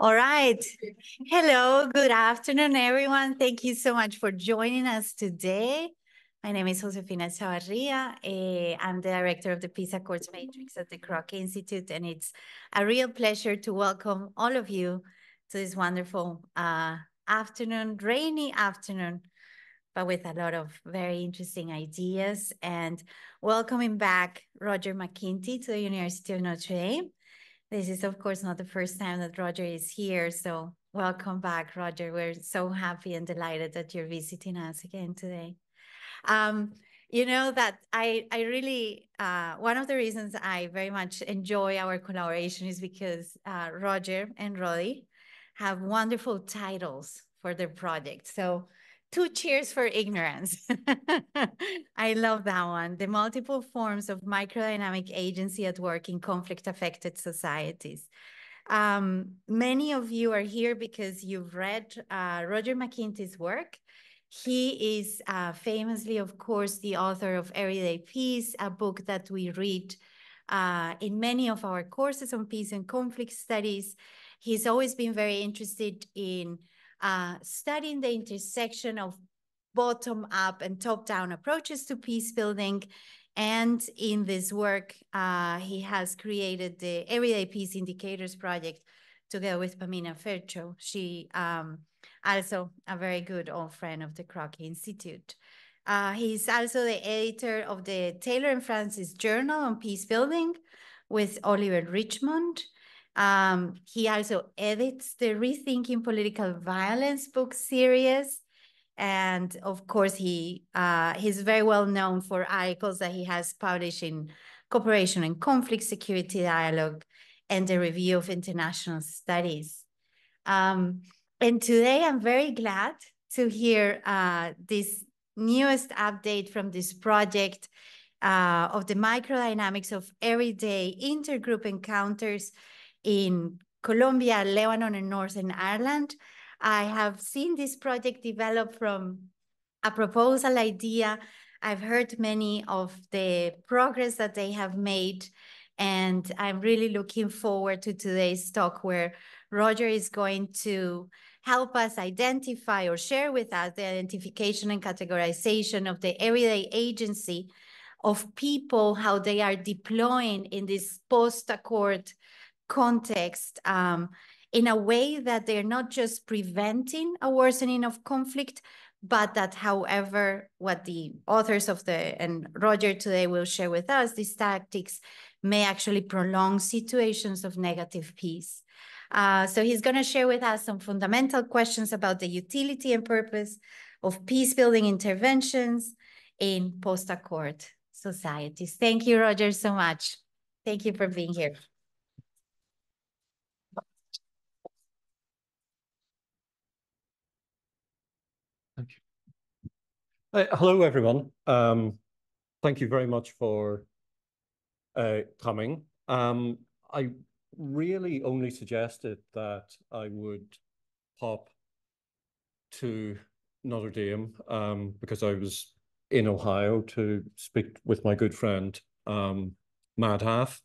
All right. Hello, good afternoon, everyone. Thank you so much for joining us today. My name is Josefina Echavarria. Uh, I'm the director of the Peace Accords Matrix at the Kroc Institute, and it's a real pleasure to welcome all of you to this wonderful uh, afternoon, rainy afternoon, but with a lot of very interesting ideas. And welcoming back Roger MacGinty to the University of Notre Dame. This is, of course, not the first time that Roger is here. So welcome back, Roger. We're so happy and delighted that you're visiting us again today. Um, you know that I, I really, uh, one of the reasons I very much enjoy our collaboration is because uh, Roger and Roddy have wonderful titles for their project. So two cheers for ignorance. I love that one. The multiple forms of microdynamic agency at work in conflict affected societies. Um, many of you are here because you've read uh, Roger MacGinty's work. He is uh, famously, of course, the author of Everyday Peace, a book that we read uh, in many of our courses on peace and conflict studies. He's always been very interested in uh, studying the intersection of bottom up and top down approaches to peace building. And in this work, uh, he has created the Everyday Peace Indicators Project together with Pamina Firchow. She um, also a very good old friend of the Kroc Institute. Uh, he's also the editor of the Taylor and Francis Journal on Peace Building with Oliver Richmond. Um, he also edits the Rethinking Political Violence book series. And of course, he uh, he's very well known for articles that he has published in Cooperation and Conflict Security Dialogue and the Review of International Studies. Um, and today I'm very glad to hear uh, this newest update from this project uh, of the microdynamics of everyday intergroup encounters in Colombia, Lebanon, and Northern Ireland. I have seen this project develop from a proposal idea. I've heard many of the progress that they have made, and I'm really looking forward to today's talk where Roger is going to help us identify or share with us the identification and categorization of the everyday agency of people, how they are deploying in this post-accord context um, in a way that they're not just preventing a worsening of conflict, but that however what the authors of the and Roger today will share with us, these tactics may actually prolong situations of negative peace. Uh, so he's going to share with us some fundamental questions about the utility and purpose of peace building interventions in post-accord societies. Thank you, Roger, so much. Thank you for being here. Uh, hello, everyone. Um, thank you very much for uh, coming. Um, I really only suggested that I would pop to Notre Dame um, because I was in Ohio to speak with my good friend um, Mad Half,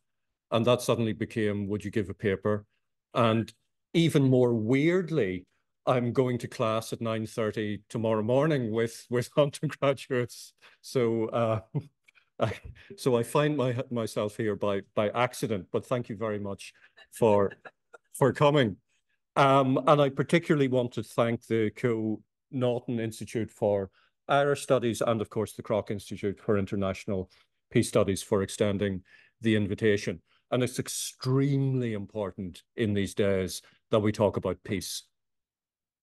and that suddenly became, would you give a paper? And even more weirdly, I'm going to class at 9.30 tomorrow morning with, with undergraduates. So uh, I, so I find my, myself here by, by accident, but thank you very much for, for coming. Um, and I particularly want to thank the Co Naughton Institute for Irish Studies and of course the Kroc Institute for International Peace Studies for extending the invitation. And it's extremely important in these days that we talk about peace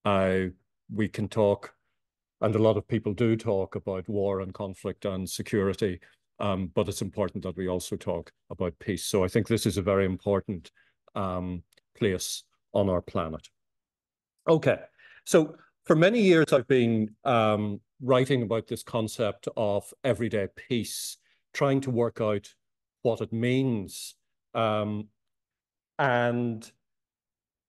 uh, we can talk, and a lot of people do talk about war and conflict and security, um, but it's important that we also talk about peace. So I think this is a very important um, place on our planet. Okay, so for many years I've been um, writing about this concept of everyday peace, trying to work out what it means. Um, and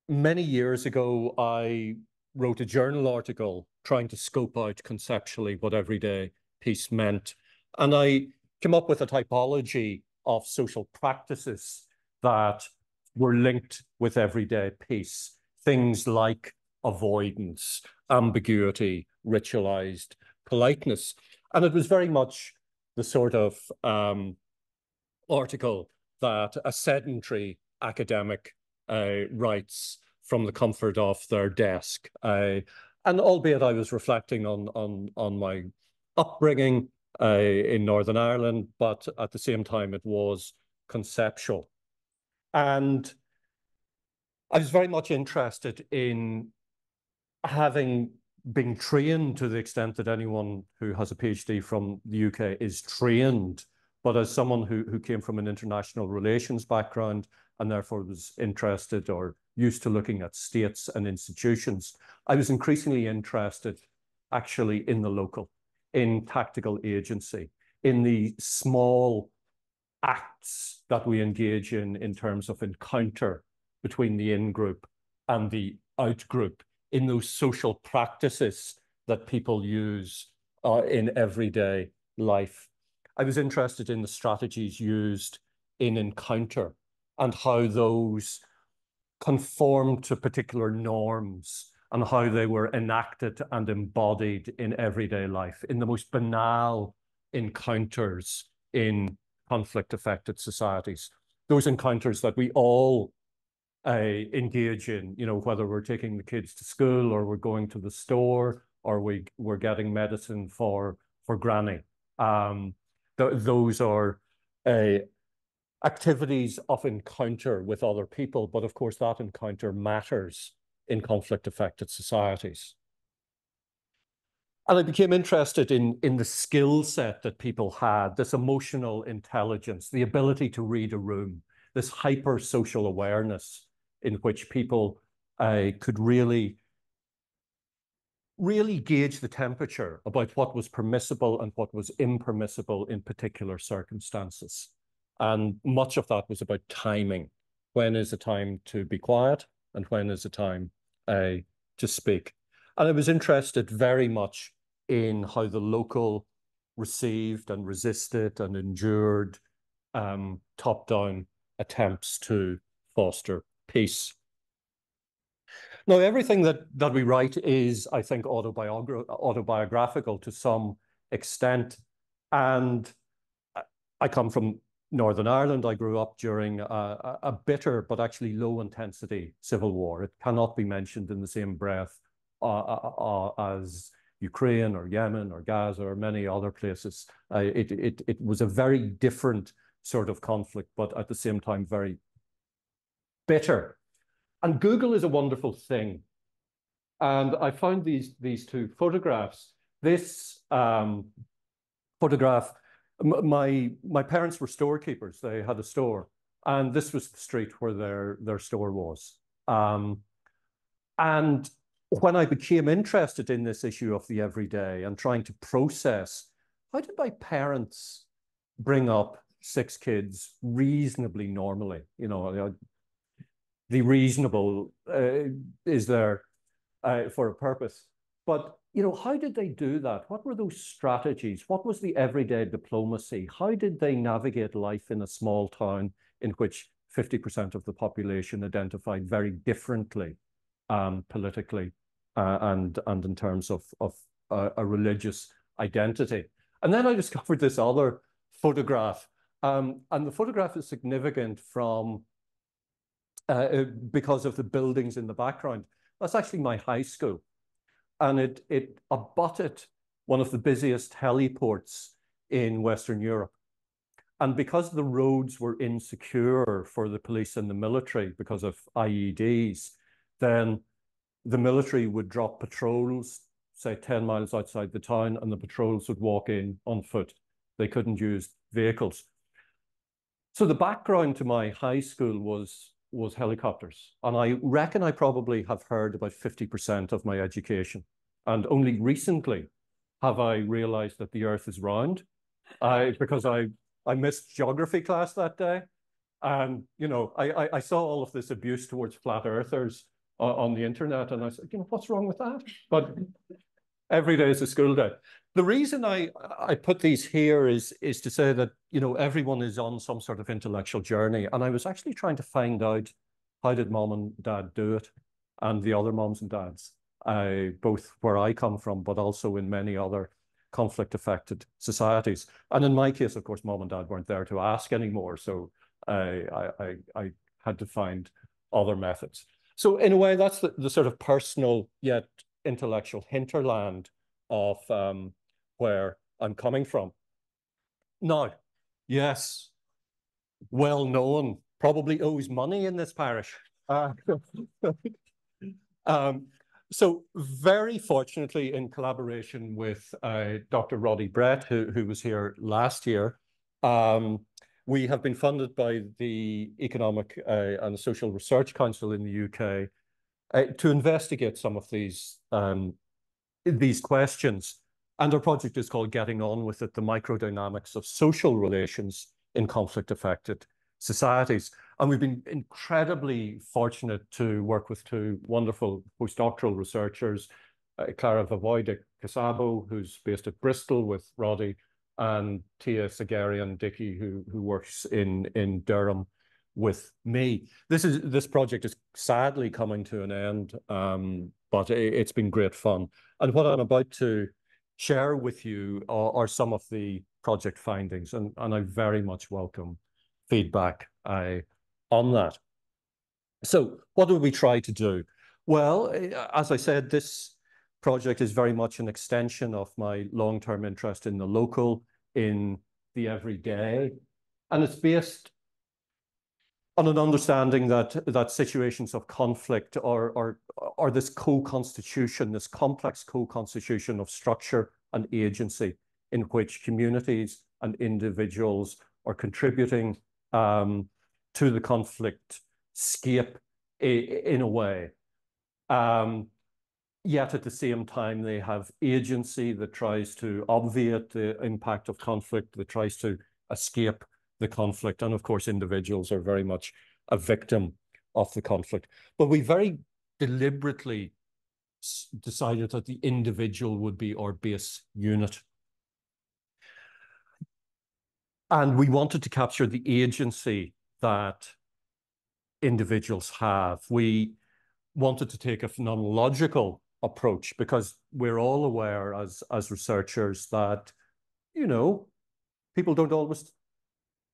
many years ago, I wrote a journal article trying to scope out conceptually what everyday peace meant. And I came up with a typology of social practices that were linked with everyday peace. things like avoidance, ambiguity, ritualized politeness. And it was very much the sort of um, article that a sedentary academic uh, writes from the comfort of their desk. Uh, and albeit I was reflecting on, on, on my upbringing uh, in Northern Ireland, but at the same time it was conceptual. And I was very much interested in having been trained to the extent that anyone who has a PhD from the UK is trained, but as someone who, who came from an international relations background and therefore was interested or used to looking at states and institutions, I was increasingly interested actually in the local, in tactical agency, in the small acts that we engage in in terms of encounter between the in-group and the out-group in those social practices that people use uh, in everyday life. I was interested in the strategies used in encounter and how those conform to particular norms and how they were enacted and embodied in everyday life, in the most banal encounters in conflict affected societies. Those encounters that we all uh, engage in, you know, whether we're taking the kids to school or we're going to the store or we, we're getting medicine for, for granny. Um, th those are uh, activities of encounter with other people, but of course that encounter matters in conflict affected societies. And I became interested in, in the skill set that people had, this emotional intelligence, the ability to read a room, this hyper social awareness in which people uh, could really, really gauge the temperature about what was permissible and what was impermissible in particular circumstances. And much of that was about timing. When is the time to be quiet and when is the time uh, to speak? And I was interested very much in how the local received and resisted and endured um, top-down attempts to foster peace. Now, everything that, that we write is, I think, autobiogra autobiographical to some extent. And I come from Northern Ireland. I grew up during a, a, bitter but actually low intensity civil war. It cannot be mentioned in the same breath uh, uh, uh, as Ukraine or Yemen or Gaza or many other places. Uh, it, it, it was a very different sort of conflict, but at the same time, very bitter. And Google is a wonderful thing. And I found these, these two photographs. This um, photograph, my, my parents were storekeepers. They had a store. And this was the street where their, their store was. Um, and when I became interested in this issue of the everyday and trying to process, how did my parents bring up six kids reasonably normally? You know, the reasonable uh, is there uh, for a purpose. But you know, how did they do that? What were those strategies? What was the everyday diplomacy? How did they navigate life in a small town in which 50% of the population identified very differently um, politically uh, and, and in terms of, of uh, a religious identity? And then I discovered this other photograph. Um, and the photograph is significant from uh, uh, because of the buildings in the background. That's actually my high school. And it, it abutted one of the busiest heliports in Western Europe. And because the roads were insecure for the police and the military because of IEDs, then the military would drop patrols, say 10 miles outside the town, and the patrols would walk in on foot. They couldn't use vehicles. So the background to my high school was was helicopters. And I reckon I probably have heard about 50% of my education. And only recently have I realized that the earth is round I, because I, I missed geography class that day. And, you know, I, I, I saw all of this abuse towards flat earthers uh, on the internet. And I said, you know, what's wrong with that? But every day is a school day. The reason I, I put these here is, is to say that, you know, everyone is on some sort of intellectual journey. And I was actually trying to find out how did mom and dad do it? and the other moms and dads, uh, both where I come from, but also in many other conflict-affected societies. And in my case, of course, mom and dad weren't there to ask anymore, so I, I, I had to find other methods. So in a way, that's the, the sort of personal yet intellectual hinterland of um, where I'm coming from. Now, yes, well known, probably owes money in this parish. Uh, um, so very fortunately, in collaboration with uh, Dr. Roddy Brett, who, who was here last year, um, we have been funded by the Economic uh, and Social Research Council in the UK uh, to investigate some of these um, these questions. And our project is called Getting On With It, the microdynamics of social relations in conflict-affected societies. And we've been incredibly fortunate to work with two wonderful postdoctoral researchers, uh, Clara Vavoy Casabo, who's based at Bristol with Roddy, and Tia Sagarian Dickey, who, who works in, in Durham with me. This is this project is sadly coming to an end, um, but it, has been great fun. And what I'm about to share with you are, are some of the project findings, and, and I very much welcome feedback uh, on that. So what do we try to do? Well, as I said, this project is very much an extension of my long-term interest in the local, in the everyday, and it's based on an understanding that that situations of conflict are are this co-constitution, this complex co-constitution of structure and agency in which communities and individuals are contributing um, to the conflict scape in a way. Um, yet at the same time, they have agency that tries to obviate the impact of conflict, that tries to escape the conflict. And of course, individuals are very much a victim of the conflict. But we very deliberately decided that the individual would be our base unit. And we wanted to capture the agency that individuals have. We wanted to take a phenomenological approach because we're all aware as, as researchers that, you know, people don't always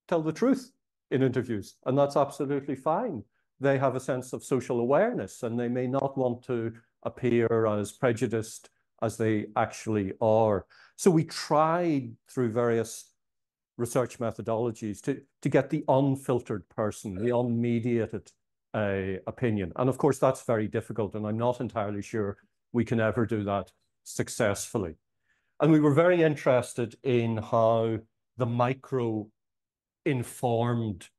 tell the truth in interviews, and that's absolutely fine. They have a sense of social awareness and they may not want to appear as prejudiced as they actually are. So we tried through various research methodologies to, to get the unfiltered person, the unmediated uh, opinion. And of course, that's very difficult, and I'm not entirely sure we can ever do that successfully. And we were very interested in how the micro informed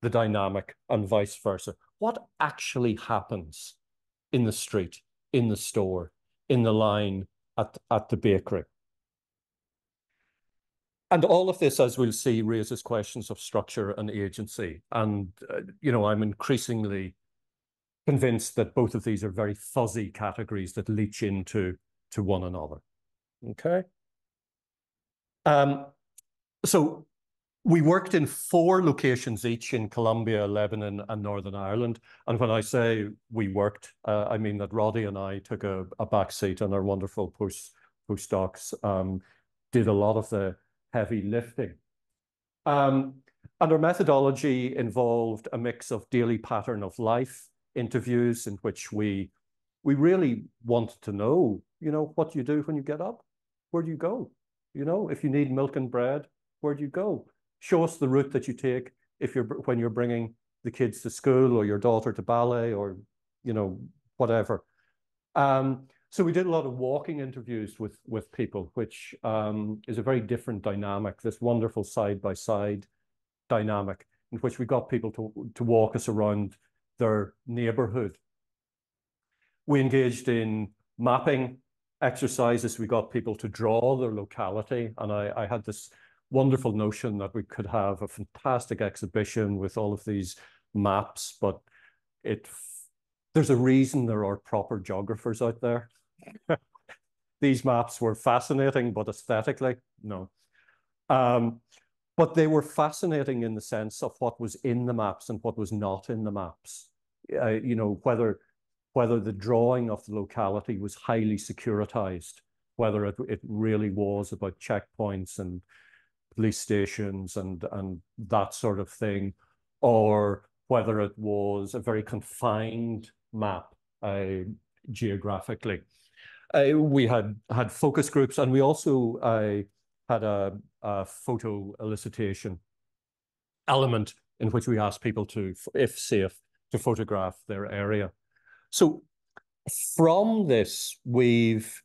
the dynamic and vice versa. What actually happens in the street, in the store, in the line, at, at the bakery? And all of this, as we'll see, raises questions of structure and agency. And, uh, you know, I'm increasingly convinced that both of these are very fuzzy categories that leach into to one another. Okay. Um, so we worked in four locations each in Colombia, Lebanon, and Northern Ireland. And when I say we worked, uh, I mean that Roddy and I took a, a back seat and our wonderful post postdocs um, did a lot of the heavy lifting. Um, and our methodology involved a mix of daily pattern of life interviews in which we we really wanted to know, you know, what do you do when you get up? Where do you go? You know, if you need milk and bread, where do you go? Show us the route that you take if you're when you're bringing the kids to school or your daughter to ballet or you know whatever. Um, so we did a lot of walking interviews with with people, which um, is a very different dynamic. This wonderful side by side dynamic in which we got people to to walk us around their neighborhood. We engaged in mapping exercises. We got people to draw their locality, and I, I had this wonderful notion that we could have a fantastic exhibition with all of these maps, but it there's a reason there are proper geographers out there. these maps were fascinating, but aesthetically, no. Um, but they were fascinating in the sense of what was in the maps and what was not in the maps. Uh, you know, whether whether the drawing of the locality was highly securitized, whether it, it really was about checkpoints and police stations and, and that sort of thing, or whether it was a very confined map uh, geographically. Uh, we had had focus groups, and we also uh, had a, a, photo elicitation element in which we asked people to, if safe, to photograph their area. So from this, we've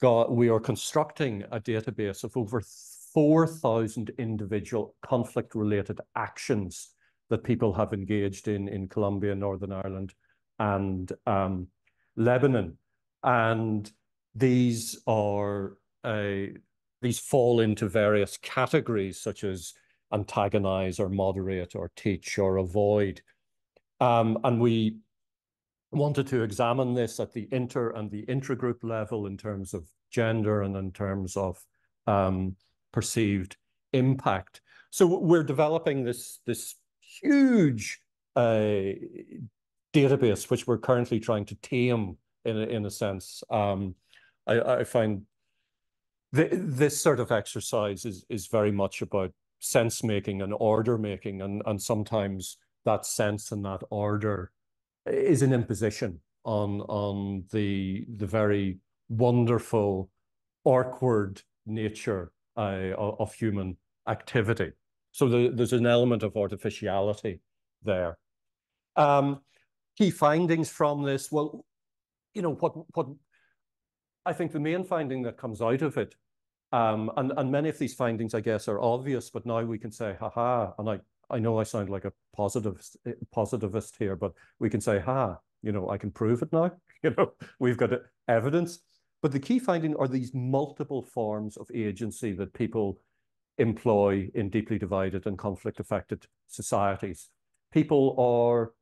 got we are constructing a database of over 4,000 individual conflict-related actions that people have engaged in in Colombia, Northern Ireland, and um, Lebanon. And these are these fall into various categories such as antagonize or moderate or teach or avoid. Um, and we wanted to examine this at the inter and the intragroup level in terms of gender and in terms of um, perceived impact. So we're developing this, this huge uh, database, which we're currently trying to tame in a, in a sense. Um, I, I find th this sort of exercise is, is very much about sense making and order making, and, and sometimes that sense and that order is an imposition on, on the, the very wonderful, awkward nature of human activity. So the, there's an element of artificiality there. Um, key findings from this, well, you know, what, what I think the main finding that comes out of it, um, and, and many of these findings, I guess, are obvious, but now we can say, haha, and I, I know I sound like a positivist, positivist here, but we can say, ha, you know, I can prove it now. You know, we've got evidence. But the key finding are these multiple forms of agency that people employ in deeply divided and conflict affected societies. People are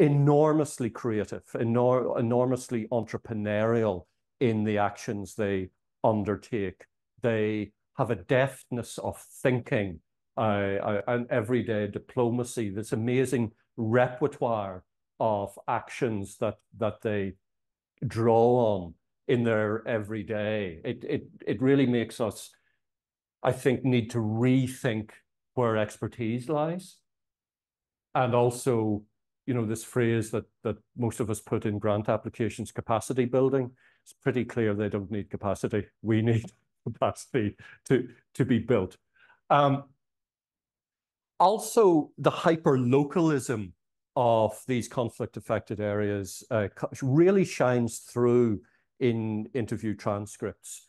enormously creative, enor enormously entrepreneurial in the actions they undertake. They have a deftness of thinking, uh, an everyday diplomacy, this amazing repertoire of actions that, that they draw on in their everyday. It, it, it really makes us, I think, need to rethink where expertise lies. And also, you know, this phrase that, that most of us put in grant applications, capacity building, it's pretty clear they don't need capacity. We need capacity to, to be built. Um, also, the hyper-localism of these conflict-affected areas uh, really shines through in interview transcripts.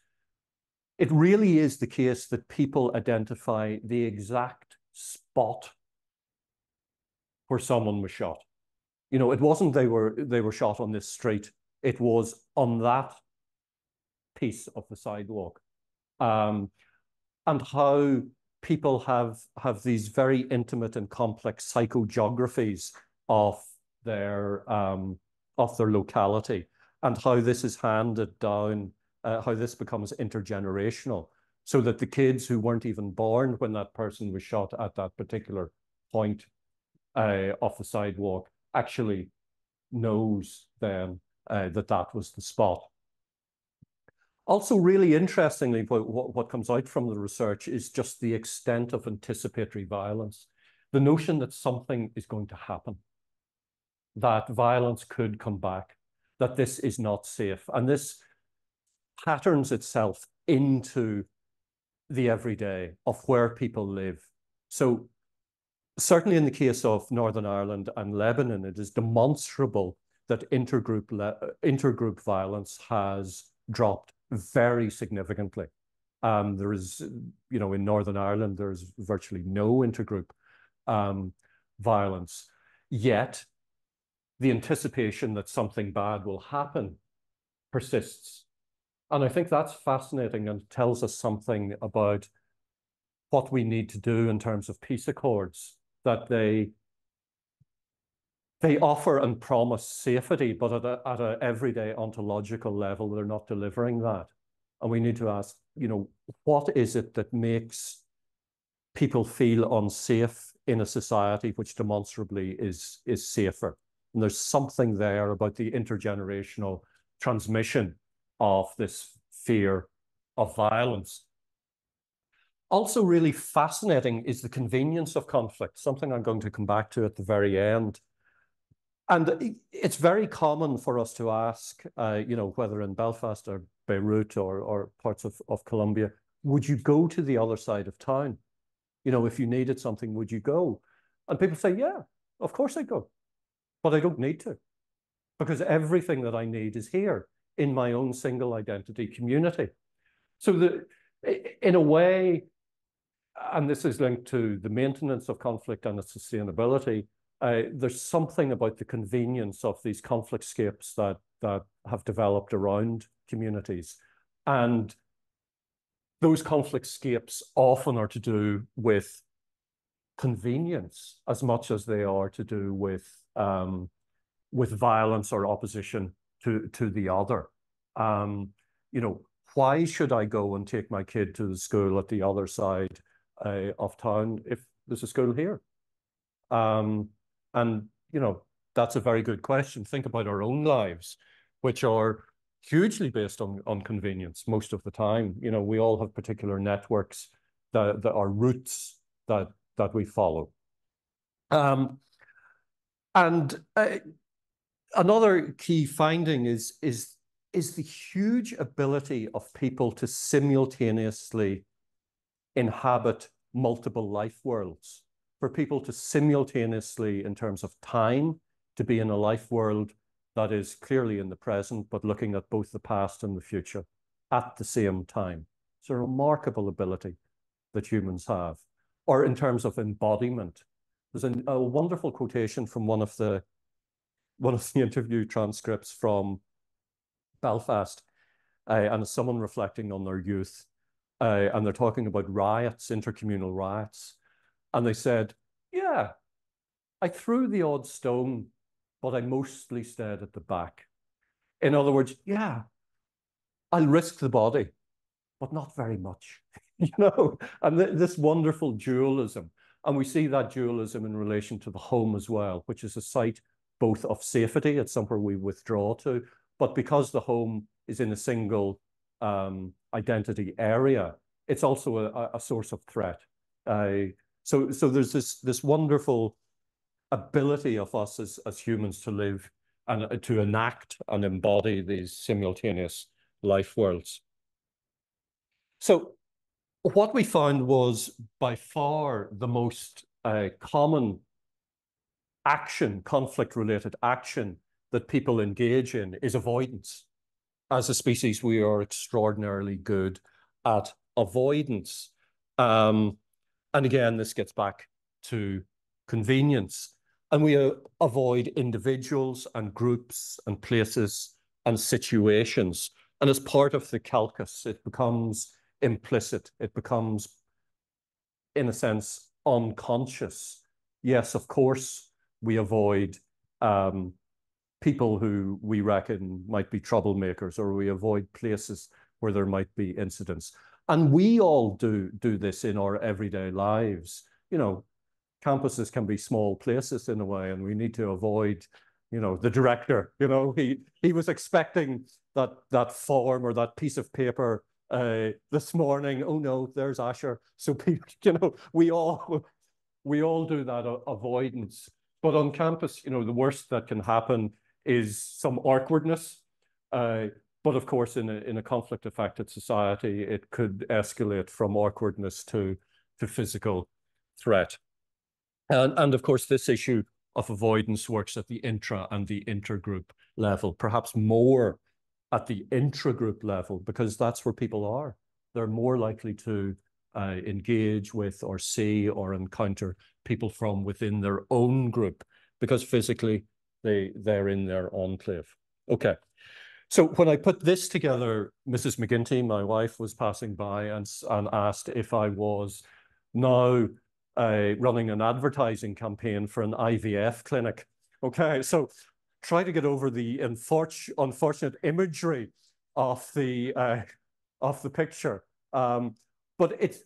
It really is the case that people identify the exact spot where someone was shot. You know, it wasn't they were they were shot on this street. It was on that piece of the sidewalk. Um, and how people have have these very intimate and complex psychogeographies of their um, of their locality and how this is handed down, uh, how this becomes intergenerational, so that the kids who weren't even born when that person was shot at that particular point uh, of the sidewalk actually knows then uh, that that was the spot. Also, really interestingly, what, what comes out from the research is just the extent of anticipatory violence. The notion that something is going to happen, that violence could come back, that this is not safe. And this patterns itself into the everyday of where people live. So certainly in the case of Northern Ireland and Lebanon, it is demonstrable that intergroup, intergroup violence has dropped very significantly. Um, there is, you know, in Northern Ireland, there's virtually no intergroup um, violence. Yet, the anticipation that something bad will happen persists. And I think that's fascinating and tells us something about what we need to do in terms of peace accords, that they they offer and promise safety, but at a, at a everyday ontological level, they're not delivering that. And we need to ask, you know, what is it that makes people feel unsafe in a society which demonstrably is, is safer? And there's something there about the intergenerational transmission of this fear of violence. Also really fascinating is the convenience of conflict, something I'm going to come back to at the very end. And it's very common for us to ask, uh, you know, whether in Belfast or Beirut or, or parts of, of Colombia, would you go to the other side of town? You know, if you needed something, would you go? And people say, yeah, of course I go. But I don't need to because everything that I need is here in my own single identity community. So the, in a way, and this is linked to the maintenance of conflict and its sustainability, uh, there's something about the convenience of these conflict scapes that, that have developed around communities. And those conflict scapes often are to do with convenience as much as they are to do with um, with violence or opposition to to the other. Um, you know, why should I go and take my kid to the school at the other side uh, of town if there's a school here? Um, and you know, that's a very good question. Think about our own lives, which are hugely based on, on convenience most of the time. You know, we all have particular networks that, that are routes that, that we follow. Um, and uh, another key finding is, is, is the huge ability of people to simultaneously inhabit multiple life worlds. For people to simultaneously, in terms of time, to be in a life world that is clearly in the present, but looking at both the past and the future at the same time. It's a remarkable ability that humans have. Or in terms of embodiment, there's a, a wonderful quotation from one of the one of the interview transcripts from Belfast, uh, and someone reflecting on their youth, uh, and they're talking about riots, intercommunal riots, and they said, "Yeah, I threw the odd stone but I mostly stayed at the back. In other words, yeah, I'll risk the body, but not very much, you know, and th this wonderful dualism. And we see that dualism in relation to the home as well, which is a site both of safety, it's somewhere we withdraw to, but because the home is in a single um, identity area, it's also a, a source of threat. Uh, so, so there's this, this wonderful ability of us as, as humans to live and uh, to enact and embody these simultaneous life worlds. So what we found was by far the most uh, common action, conflict-related action that people engage in is avoidance. As a species, we are extraordinarily good at avoidance. Um, and again, this gets back to convenience. And we uh, avoid individuals and groups and places and situations. And as part of the calculus, it becomes implicit. It becomes, in a sense, unconscious. Yes, of course, we avoid um, people who we reckon might be troublemakers, or we avoid places where there might be incidents. And we all do do this in our everyday lives. You know, campuses can be small places in a way, and we need to avoid, you know, the director, you know, he he was expecting that that form or that piece of paper uh, this morning. Oh no, there's Asher. So people, you know, we all we all do that avoidance. But on campus, you know, the worst that can happen is some awkwardness. Uh, but of course, in a in a conflict affected society, it could escalate from awkwardness to to physical threat. And, and of course, this issue of avoidance works at the intra and the intergroup level, perhaps more at the intragroup level, because that's where people are. They're more likely to uh, engage with or see or encounter people from within their own group, because physically they, they're in their enclave. Okay. So when I put this together, Mrs. MacGinty, my wife, was passing by and, and asked if I was now uh, running an advertising campaign for an IVF clinic. Okay, so try to get over the unfortunate imagery of the uh, of the picture. Um, but it's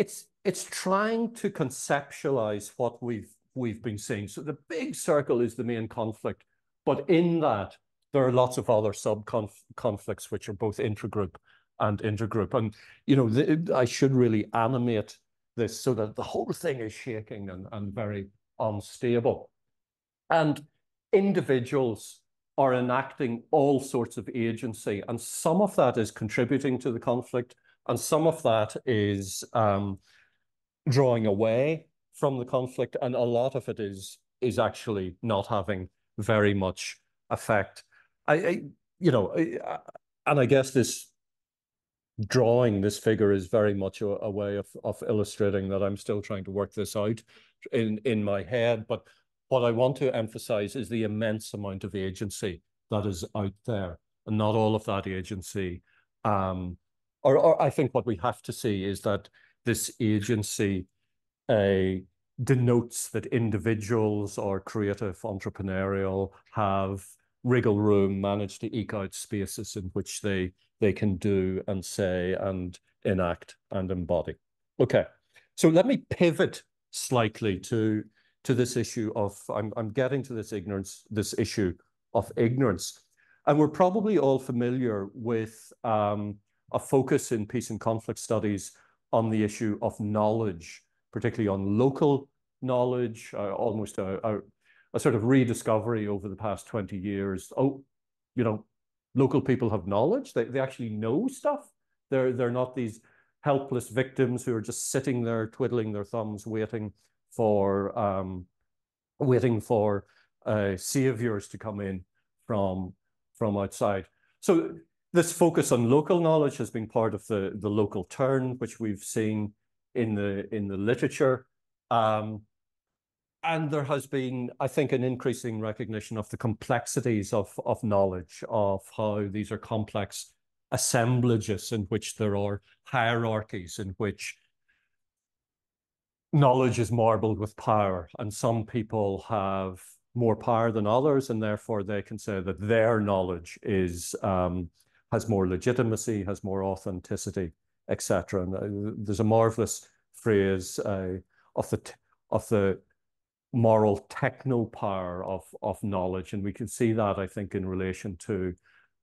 it's it's trying to conceptualize what we've we've been seeing. So the big circle is the main conflict But in that, there are lots of other sub-conflicts which are both intragroup and intergroup. And, you know, the, I should really animate this so that the whole thing is shaking and, and very unstable. And individuals are enacting all sorts of agency, and some of that is contributing to the conflict, and some of that is um, drawing away from the conflict, and a lot of it is is actually not having very much effect. I, I you know, I, and I guess this drawing this figure is very much a, a, way of, of illustrating that I'm still trying to work this out in, in my head. But what I want to emphasize is the immense amount of agency that is out there, and not all of that agency. Um, or, or I think what we have to see is that this agency uh, denotes that individuals or creative entrepreneurial have wriggle room, manage to eke out spaces in which they they can do and say and enact and embody. Okay, so let me pivot slightly to to this issue of I'm I'm getting to this ignorance, this issue of ignorance, and we're probably all familiar with um, a focus in peace and conflict studies on the issue of knowledge, particularly on local knowledge, uh, almost a, a, a sort of rediscovery over the past 20 years. Oh, you know, local people have knowledge. They, they actually know stuff. They're, they're not these helpless victims who are just sitting there twiddling their thumbs, waiting for um, waiting for uh, saviors to come in from from outside. So this focus on local knowledge has been part of the the local turn, which we've seen in the in the literature. Um, and there has been, I think, an increasing recognition of the complexities of, of knowledge, of how these are complex assemblages in which there are hierarchies, in which knowledge is marbled with power, and some people have more power than others, and therefore they can say that their knowledge is um, has more legitimacy, has more authenticity, etc. And uh, there's a marvelous phrase uh, of the of the moral techno power of, of knowledge. And we can see that, I think, in relation to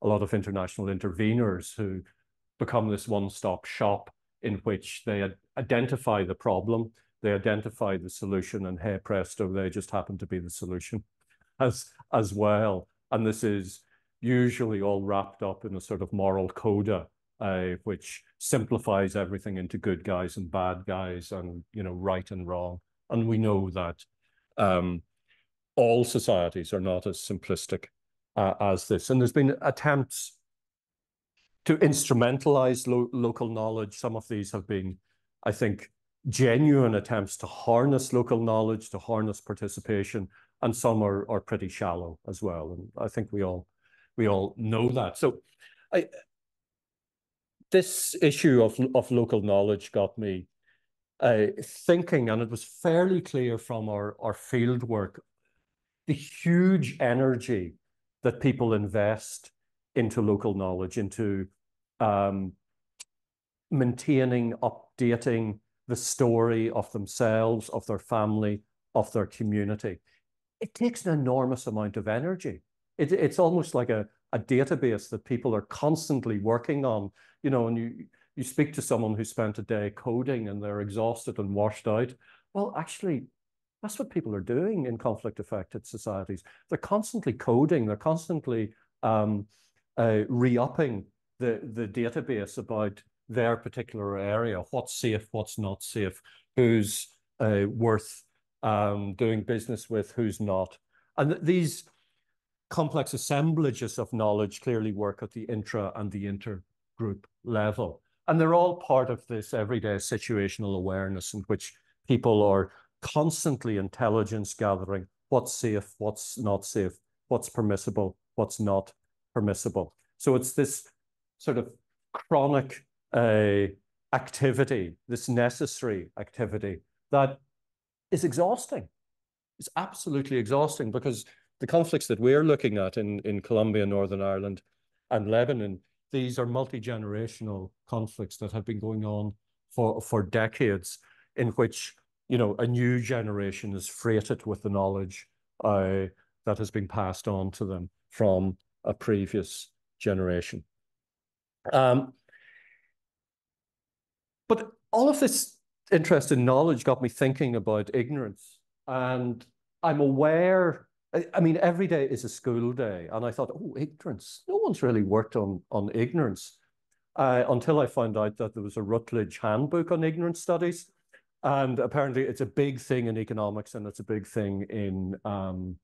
a lot of international interveners who become this one-stop shop in which they identify the problem, they identify the solution, and hey presto, they just happen to be the solution as, as well. And this is usually all wrapped up in a sort of moral coda, uh, which simplifies everything into good guys and bad guys and, you know, right and wrong. And we know that um, all societies are not as simplistic uh, as this. And there's been attempts to instrumentalize lo local knowledge. Some of these have been, I think, genuine attempts to harness local knowledge, to harness participation, and some are, are pretty shallow as well. And I think we all we all know that. So I, this issue of, of local knowledge got me uh, thinking, and it was fairly clear from our, our field work, the huge energy that people invest into local knowledge, into um, maintaining, updating the story of themselves, of their family, of their community. It takes an enormous amount of energy. It, it's almost like a, a database that people are constantly working on, you know, and you, you speak to someone who spent a day coding and they're exhausted and washed out. Well, actually, that's what people are doing in conflict affected societies. They're constantly coding, they're constantly um, uh, re-upping the, the database about their particular area, what's safe, what's not safe, who's uh, worth um, doing business with, who's not. And th these complex assemblages of knowledge clearly work at the intra and the intergroup level. And they're all part of this everyday situational awareness in which people are constantly intelligence gathering what's safe, what's not safe, what's permissible, what's not permissible. So it's this sort of chronic uh, activity, this necessary activity that is exhausting. It's absolutely exhausting because the conflicts that we're looking at in, in Colombia, Northern Ireland, and Lebanon these are multi-generational conflicts that have been going on for, for decades in which, you know, a new generation is freighted with the knowledge uh, that has been passed on to them from a previous generation. Um, but all of this interest in knowledge got me thinking about ignorance. And I'm aware, I, mean, every day is a school day. And I thought, oh, ignorance. No one's really worked on, on ignorance uh, until I found out that there was a Routledge handbook on ignorance studies. And apparently it's a big thing in economics and it's a big thing in, um,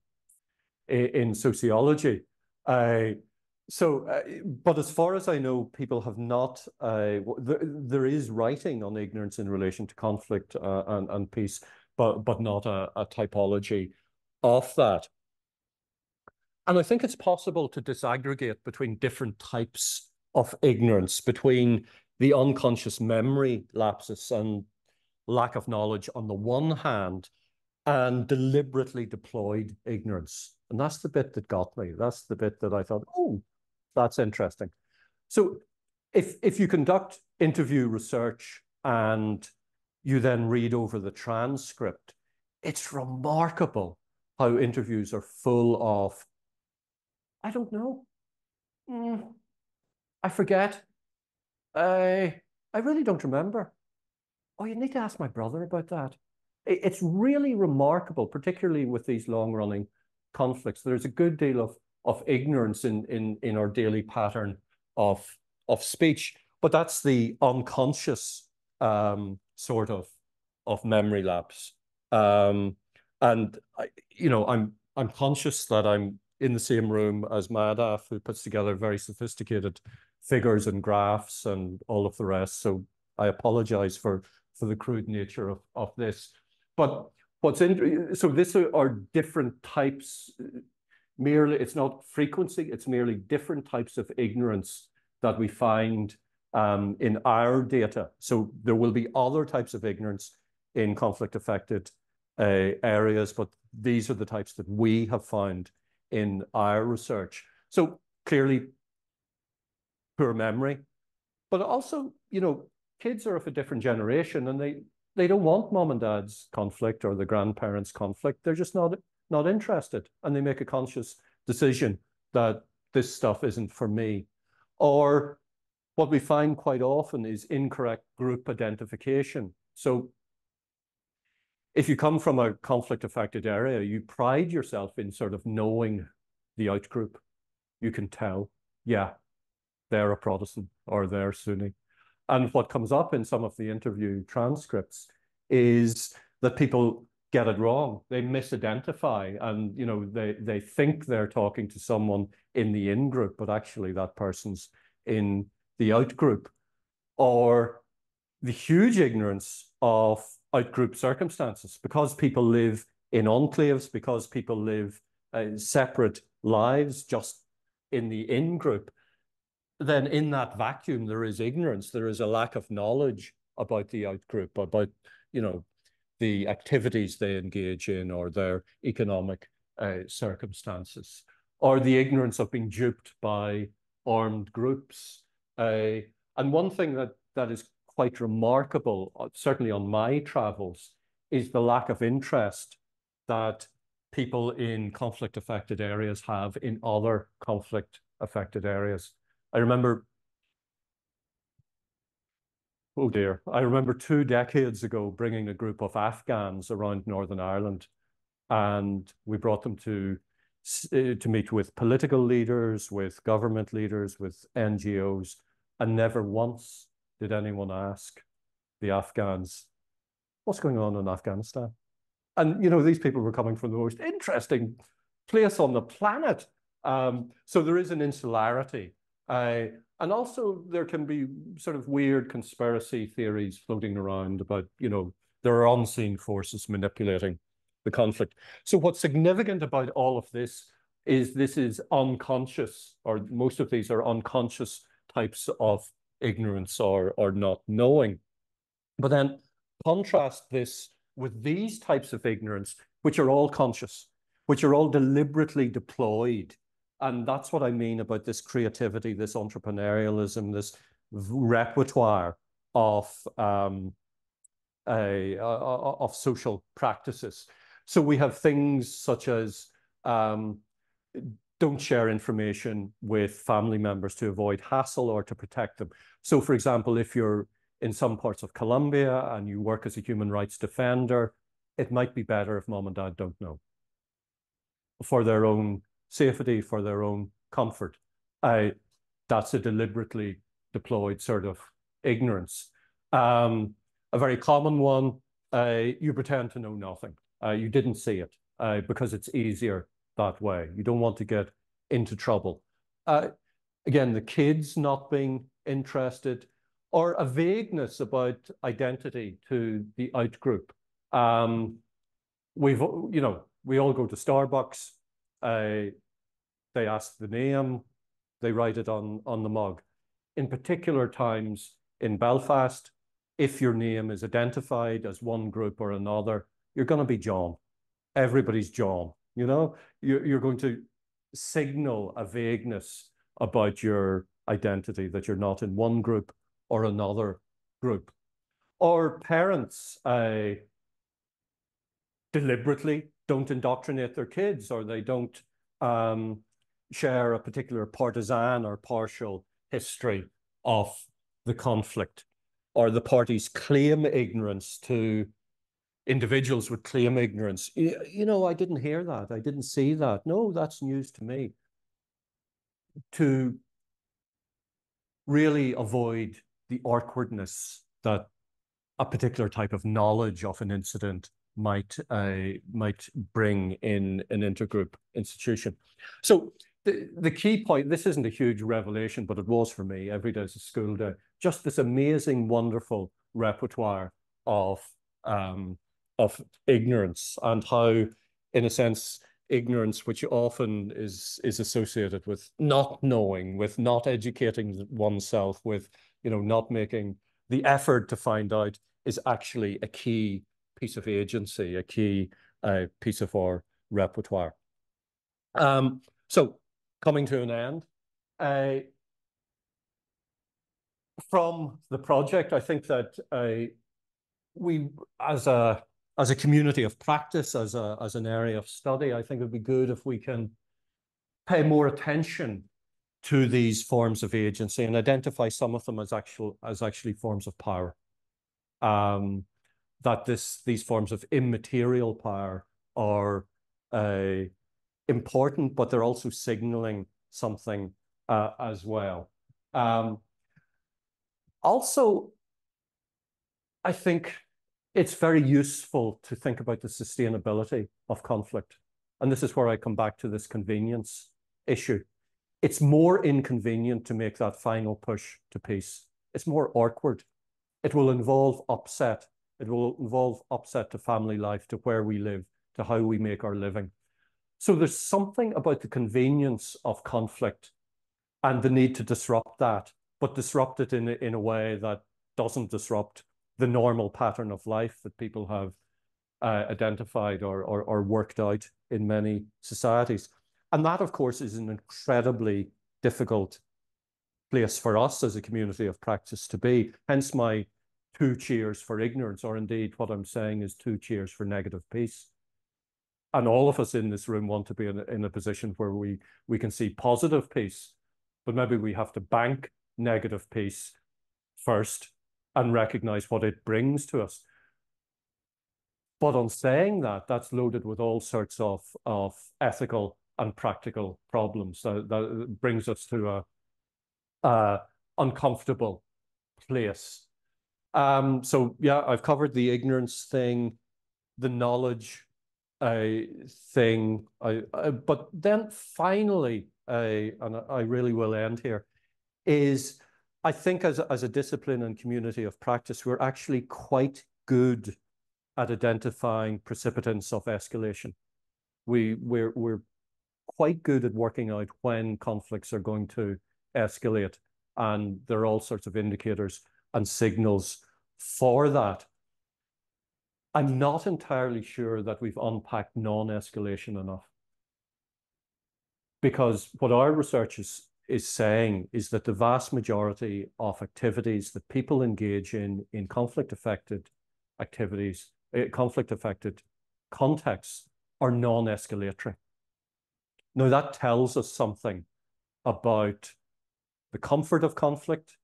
in sociology. Uh, so, uh, but as far as I know, people have not, uh, there, there is writing on ignorance in relation to conflict uh, and, and peace, but, but not a, a typology of that. And I think it's possible to disaggregate between different types of ignorance, between the unconscious memory lapses and lack of knowledge on the one hand, and deliberately deployed ignorance. And that's the bit that got me. That's the bit that I thought, oh, that's interesting. So if, if you conduct interview research and you then read over the transcript, it's remarkable how interviews are full of, I don't know, mm, I forget, I, I really don't remember. Oh, you need to ask my brother about that. It's really remarkable, particularly with these long-running conflicts. There's a good deal of of ignorance in, in, in our daily pattern of, of speech. But that's the unconscious um, sort of, of memory lapse. Um, and, I, you know, I'm, I'm conscious that I'm in the same room as Madhav, who puts together very sophisticated figures and graphs and all of the rest. So I apologize for, for the crude nature of, of this. But what's in, so this are different types, merely, it's not frequency, it's merely different types of ignorance that we find um, in our data. So there will be other types of ignorance in conflict affected uh, areas, but these are the types that we have found in our research. So clearly poor memory, but also, you know, kids are of a different generation and they, they don't want mom and dad's conflict or the grandparents' conflict. They're just not not interested and they make a conscious decision that this stuff isn't for me. Or what we find quite often is incorrect group identification. So if you come from a conflict affected area, you pride yourself in sort of knowing the outgroup. You can tell, yeah, they're a Protestant or they're Sunni. And what comes up in some of the interview transcripts is that people get it wrong. They misidentify and you know they they think they're talking to someone in the in group, but actually that person's in the out group. Or the huge ignorance of out group circumstances because people live in enclaves, because people live uh, separate lives just in the in group. Then in that vacuum, there is ignorance. There is a lack of knowledge about the out group, about you know the activities they engage in or their economic uh, circumstances, or the ignorance of being duped by armed groups. Uh, and one thing that, that is quite remarkable, uh, certainly on my travels, is the lack of interest that people in conflict affected areas have in other conflict affected areas. I remember Oh dear. I remember two decades ago bringing a group of Afghans around Northern Ireland, and we brought them to uh, to meet with political leaders, with government leaders, with NGOs, and never once did anyone ask the Afghans, what's going on in Afghanistan? And, you know, these people were coming from the most interesting place on the planet. Um, so there is an insularity. Uh, and also there can be sort of weird conspiracy theories floating around about, you know, there are unseen forces manipulating the conflict. So what's significant about all of this is this is unconscious, or most of these are unconscious types of ignorance or, or not knowing. But then contrast this with these types of ignorance, which are all conscious, which are all deliberately deployed and that's what I mean about this creativity, this entrepreneurialism, this repertoire of um, a, of social practices. So we have things such as Um, don't share information with family members to avoid hassle or to protect them. So, for example, if you're in some parts of Colombia and you work as a human rights defender, it might be better if mom and dad don't know for their own safety, for their own comfort. I, that's a deliberately deployed sort of ignorance. Um, a very common one, uh, you pretend to know nothing. Uh, you didn't see it uh, because it's easier that way. You don't want to get into trouble. Uh, again, the kids not being interested or a vagueness about identity to the out group. Um, we've, you know, we all go to Starbucks. Uh, they ask the name, they write it on, on the mug. In particular times in Belfast, if your name is identified as one group or another, you're going to be John. Everybody's John. You know, you're, you're going to signal a vagueness about your identity that you're not in one group or another group. Or parents uh, deliberately don't indoctrinate their kids or they don't um, share a particular partisan or partial history of the conflict or the parties claim ignorance to individuals would claim ignorance. You, you know, I didn't hear that. I didn't see that. No, that's news to me. To really avoid the awkwardness that a particular type of knowledge of an incident might uh, might bring in an intergroup institution. So the, the key point, this isn't a huge revelation, but it was for me every day as a school day, just this amazing, wonderful repertoire of um, of ignorance and how, in a sense, ignorance, which often is is associated with not knowing, with not educating oneself, with you know not making the effort to find out, is actually a key piece of agency, a key uh, piece of our repertoire. Um, so coming to an end. Uh, from the project, I think that uh, we, as a as a community of practice, as a as an area of study, I think it'd be good if we can pay more attention to these forms of agency and identify some of them as actual as actually forms of power. Um, that this these forms of immaterial power are uh, important, but they're also signaling something uh, as well. Um, also, I think it's very useful to think about the sustainability of conflict. And this is where I come back to this convenience issue. It's more inconvenient to make that final push to peace. It's more awkward. It will involve upset. It will involve upset to family life, to where we live, to how we make our living. So there's something about the convenience of conflict and the need to disrupt that, but disrupt it in a, in a way that doesn't disrupt the normal pattern of life that people have uh, identified or, or, or worked out in many societies. And that, of course, is an incredibly difficult place for us as a community of practice to be. Hence my two cheers for ignorance, or indeed what I'm saying is two cheers for negative peace. And all of us in this room want to be in a, in a position where we, we can see positive peace, but maybe we have to bank negative peace first and recognize what it brings to us. But on saying that, that's loaded with all sorts of, of ethical and practical problems. So that brings us to a, a uncomfortable place. Um, so yeah, I've covered the ignorance thing, the knowledge uh, thing. I, I, but then finally, uh, and I really will end here, is I think as as a discipline and community of practice, we're actually quite good at identifying precipitants of escalation. We, we're, we're quite good at working out when conflicts are going to escalate. And there are all sorts of indicators and signals for that. I'm not entirely sure that we've unpacked non-escalation enough. Because what our research is is saying is that the vast majority of activities that people engage in in conflict affected activities, uh, conflict affected contexts are non escalatory. Now, that tells us something about the comfort of conflict,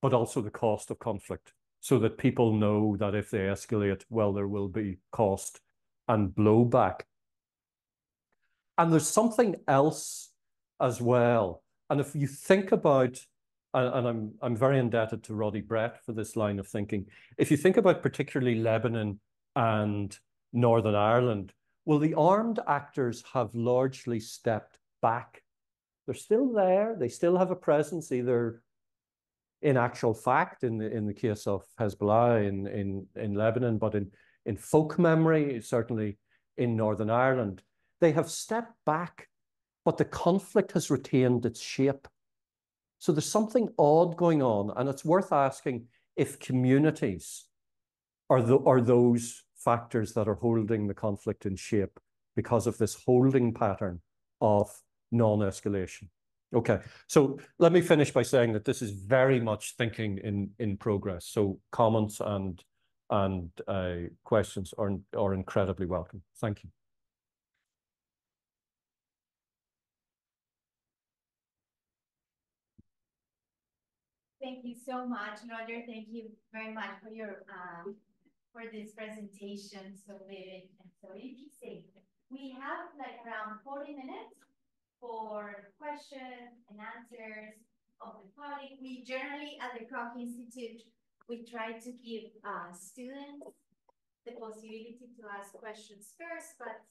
but also the cost of conflict, so that people know that if they escalate, well, there will be cost and blowback. And there's something else as well. And if you think about, and I'm, I'm very indebted to Roddy Brett for this line of thinking, if you think about particularly Lebanon and Northern Ireland, well, the armed actors have largely stepped back. They're still there. They still have a presence, either in actual fact, in the in the case of Hezbollah in in in Lebanon, but in in folk memory, certainly in Northern Ireland, they have stepped back, but the conflict has retained its shape. So there's something odd going on, and it's worth asking if communities are the are those factors that are holding the conflict in shape because of this holding pattern of non-escalation. Okay, so let me finish by saying that this is very much thinking in, in progress. So comments and, and uh, questions are, are incredibly welcome. Thank you. Thank you so much, Roger. Thank you very much for your um, for this presentation, so vivid and so interesting. We have like around 40 minutes for questions and answers of the public. We generally at the Kroc Institute, we try to give uh, students the possibility to ask questions first, but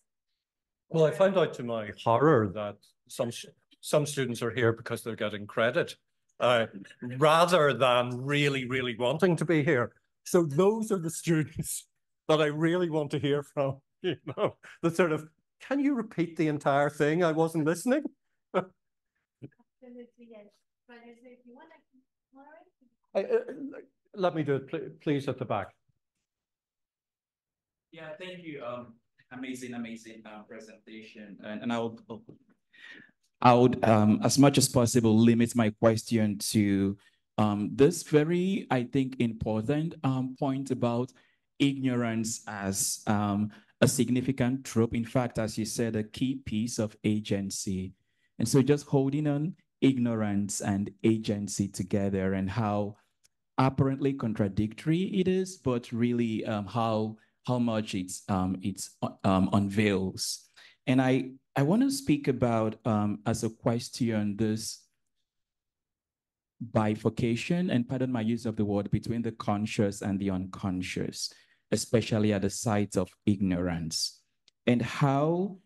well, I find out to my horror that some some students are here because they're getting credit, uh, rather than really, really wanting to be here. So those are the students that I really want to hear from, you know, the sort of, can you repeat the entire thing? I wasn't listening. I, uh, let me do it, please, at the back. Yeah, thank you. Um, amazing, amazing uh, presentation. And, and I would, I would, um, as much as possible, limit my question to um, this very, I think, important um, point about ignorance as um, a significant trope. In fact, as you said, a key piece of agency. And so just holding on ignorance and agency together and how apparently contradictory it is, but really um, how how much it's um, it's um, unveils. And I I want to speak about um, as a question this bifurcation, and pardon my use of the word, between the conscious and the unconscious, especially at the sites of ignorance, and how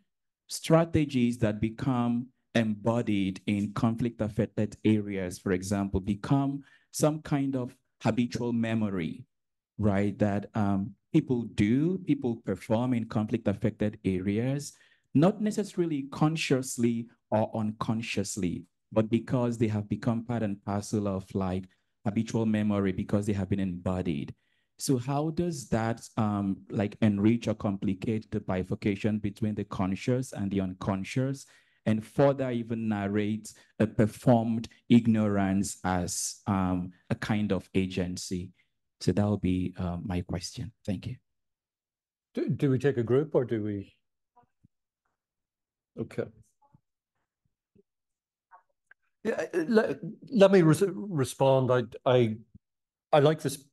strategies that become embodied in conflict affected areas, for example, become some kind of habitual memory, right? That um, people do, people perform in conflict affected areas, not necessarily consciously or unconsciously, but because they have become part and parcel of like habitual memory because they have been embodied. So how does that um, like enrich or complicate the bifurcation between the conscious and the unconscious and further even narrate a performed ignorance as um, a kind of agency? So that will be uh, my question. Thank you. Do, do we take a group or do we? Okay. Yeah, uh, let, let me re respond. I, I, I like this,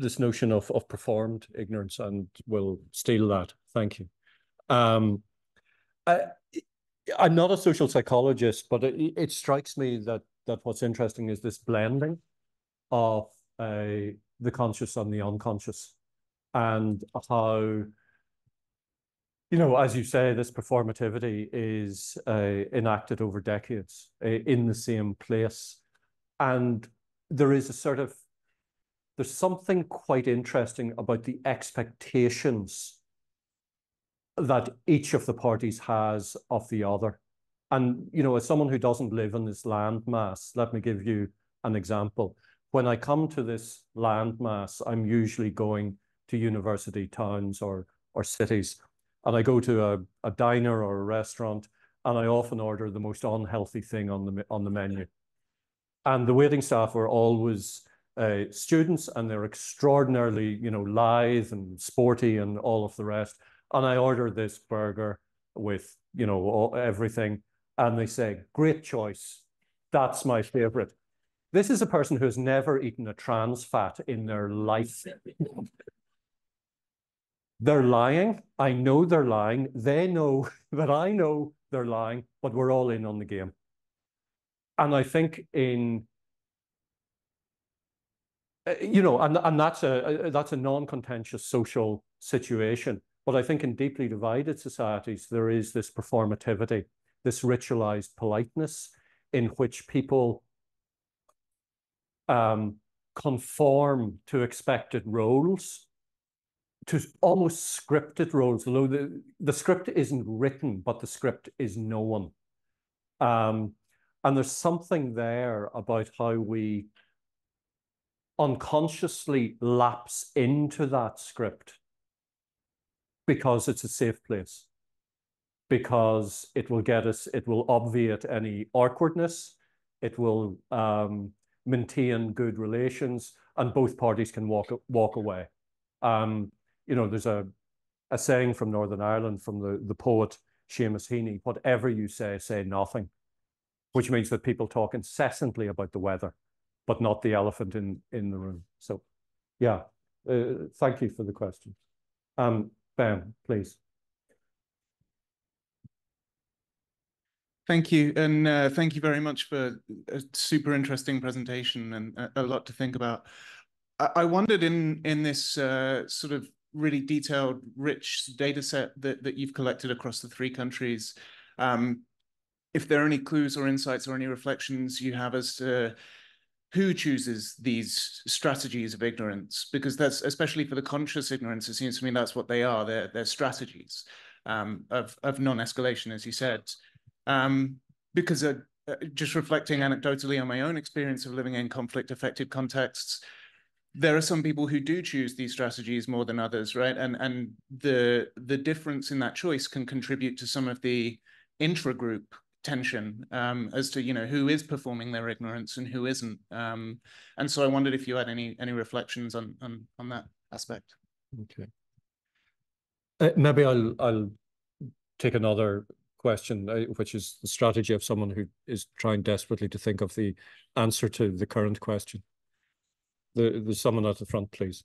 this notion of, of performed ignorance and will steal that. Thank you. Um, I, I'm not a social psychologist, but it, it strikes me that, that what's interesting is this blending of uh, the conscious and the unconscious and how you know, as you say, this performativity is uh, enacted over decades uh, in the same place. And there is a sort of, there's something quite interesting about the expectations that each of the parties has of the other. And, you know, as someone who doesn't live in this landmass, let me give you an example. When I come to this landmass, I'm usually going to university towns or, or cities and I go to a, a diner or a restaurant and I often order the most unhealthy thing on the on the menu. And the waiting staff are always uh, students and they're extraordinarily, you know, lithe and sporty and all of the rest. And I order this burger with, you know, all, everything. And they say, great choice. That's my favorite. This is a person who has never eaten a trans fat in their life. they're lying. I know they're lying. They know that I know they're lying, but we're all in on the game. And I think in you know, and and that's a that's a non-contentious social situation. But I think in deeply divided societies, there is this performativity, this ritualized politeness in which people um, conform to expected roles, to almost scripted roles, although the, the script isn't written, but the script is known. Um, and there's something there about how we unconsciously lapse into that script because it's a safe place, because it will get us, it will obviate any awkwardness, it will um, maintain good relations, and both parties can walk walk away. Um, you know, there's a a saying from Northern Ireland from the the poet Seamus Heaney: "Whatever you say, say nothing," which means that people talk incessantly about the weather, but not the elephant in in the room. So, yeah, uh, thank you for the question. Um, Ben, please. Thank you, and uh, thank you very much for a super interesting presentation and a, a lot to think about. I, I, wondered in in this uh, sort of really detailed, rich data set that, that you've collected across the three countries, um, if there are any clues or insights or any reflections you have as to who chooses these strategies of ignorance? Because that's especially for the conscious ignorance it seems to me that's what they are. They're, they're strategies um, of, of non-escalation as you said. Um, because uh, uh, just reflecting anecdotally on my own experience of living in conflict affected contexts there are some people who do choose these strategies more than others right? And and the the difference in that choice can contribute to some of the intra-group tension um, as to you know who is performing their ignorance and who isn't. Um, and so I wondered if you had any any reflections on on on that aspect. Okay. Uh, maybe I'll I'll take another question, uh, which is the strategy of someone who is trying desperately to think of the answer to the current question. The, the someone at the front, please.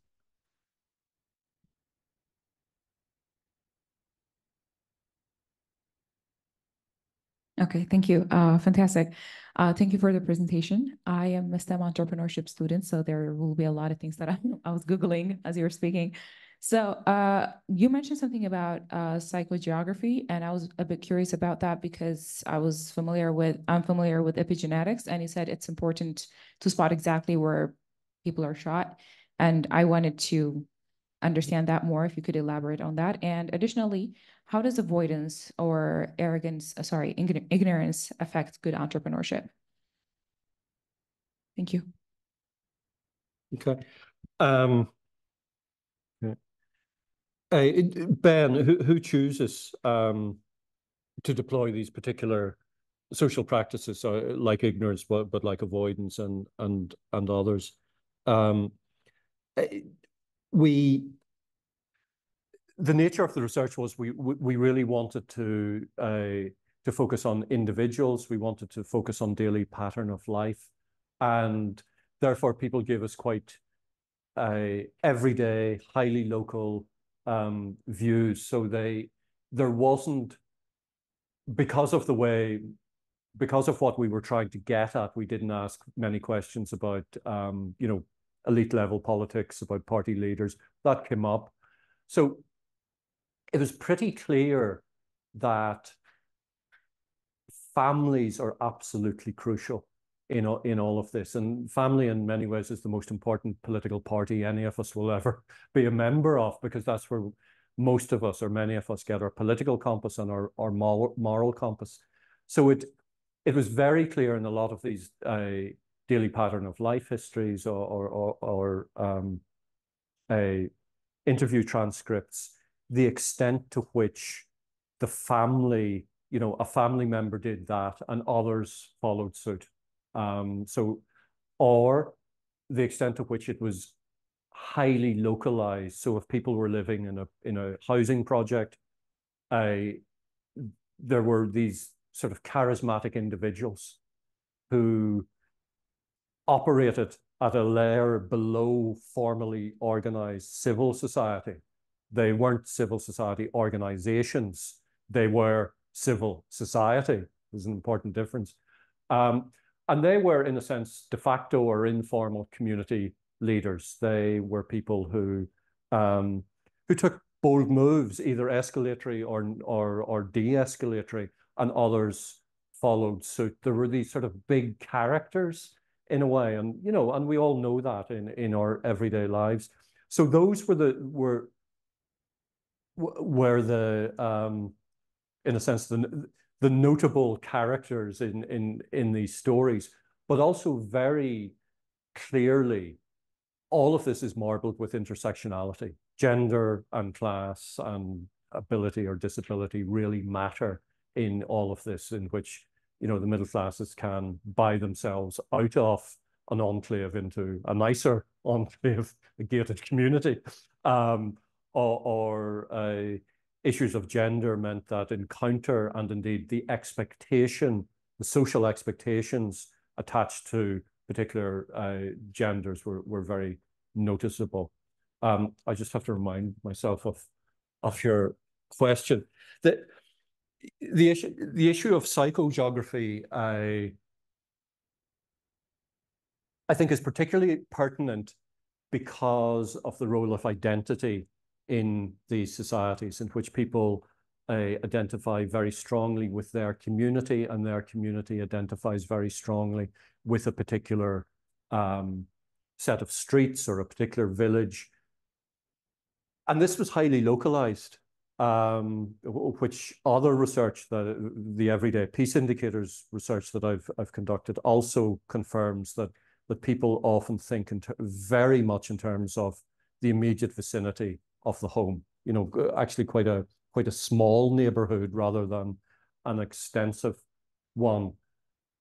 Okay, thank you. Uh, fantastic. Uh, thank you for the presentation. I am a STEM entrepreneurship student, so there will be a lot of things that I, I was Googling as you were speaking. So uh, you mentioned something about uh, psychogeography, and I was a bit curious about that because I was familiar with, I'm familiar with epigenetics, and you said it's important to spot exactly where people are shot. And I wanted to understand that more, if you could elaborate on that. And additionally, how does avoidance or arrogance, uh, sorry, ignorance affect good entrepreneurship? Thank you. Okay. Um, yeah. Uh, ben, who, who chooses um, to deploy these particular social practices uh, like ignorance, but, but like avoidance and and and others? Um, we the nature of the research was we we really wanted to uh, to focus on individuals. We wanted to focus on daily pattern of life, and therefore people gave us quite uh, everyday, highly local um, views. So they there wasn't because of the way because of what we were trying to get at. We didn't ask many questions about um, you know elite level politics, about party leaders. That came up. So it was pretty clear that families are absolutely crucial in, in all of this. And family, in many ways, is the most important political party any of us will ever be a member of, because that's where most of us or many of us get our political compass and our, our moral, moral compass. So it, it was very clear in a lot of these uh, daily pattern of life histories or, or, or, or um, uh, interview transcripts the extent to which the family, you know, a family member did that and others followed suit. Um, so, or the extent to which it was highly localized. So if people were living in a in a housing project, there were these sort of charismatic individuals who operated at a layer below formally organized civil society. They weren't civil society organizations. They were civil society. There's an important difference. Um, and they were, in a sense, de facto or informal community leaders. They were people who um, who took bold moves, either escalatory or or or de-escalatory, and others followed suit. There were these sort of big characters in a way, and you know, and we all know that in in our everyday lives. So those were the were were the um, in a sense the the notable characters in in in these stories, but also very clearly, all of this is marbled with intersectionality. Gender and class and ability or disability really matter in all of this, in which you know the middle classes can buy themselves out of an enclave into a nicer enclave, a gated community, um, or, or uh, issues of gender meant that encounter and indeed the expectation, the social expectations attached to particular uh, genders were, were very noticeable. Um, I just have to remind myself of, of your question. The, the, issue, the issue of psychogeography, I, I think is particularly pertinent because of the role of identity in these societies in which people uh, identify very strongly with their community and their community identifies very strongly with a particular um, set of streets or a particular village. And this was highly localized, um, which other research, the, the everyday peace indicators research that I've, I've conducted also confirms that, that people often think in very much in terms of the immediate vicinity of the home. You know, actually quite a quite a small neighborhood rather than an extensive one.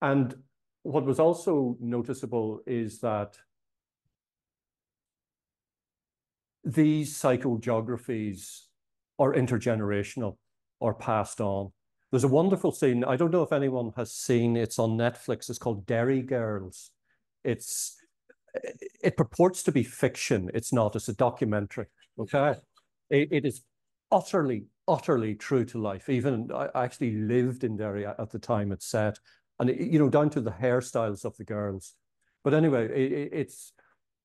And what was also noticeable is that these psychogeographies are intergenerational or passed on. There's a wonderful scene. I don't know if anyone has seen. It's on Netflix. It's called Derry Girls. It's it purports to be fiction. It's not. It's a documentary. Okay. It, it is utterly, utterly true to life. Even I actually lived in Derry at the time it's set, and it, you know, down to the hairstyles of the girls. But anyway, it, it's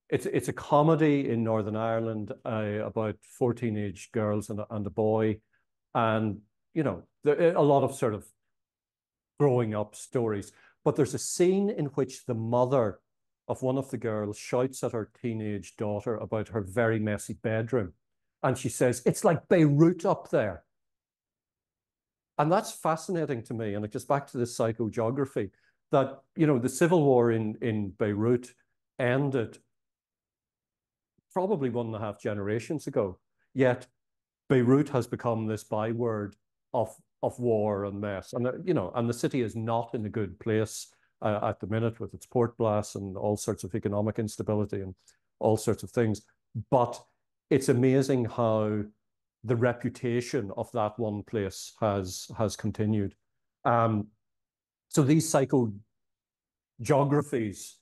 it's it's a comedy in Northern Ireland uh, about four teenage girls and a, and a boy, and you know, there a lot of sort of growing up stories. But there's a scene in which the mother of one of the girls shouts at her teenage daughter about her very messy bedroom. And she says, It's like Beirut up there. And that's fascinating to me. And it gets back to this psychogeography that, you know, the civil war in, in Beirut ended probably one and a half generations ago. Yet Beirut has become this byword of, of war and mess. And, uh, you know, and the city is not in a good place at the minute with its port blasts and all sorts of economic instability and all sorts of things. But it's amazing how the reputation of that one place has has continued. Um, so these psychogeographies,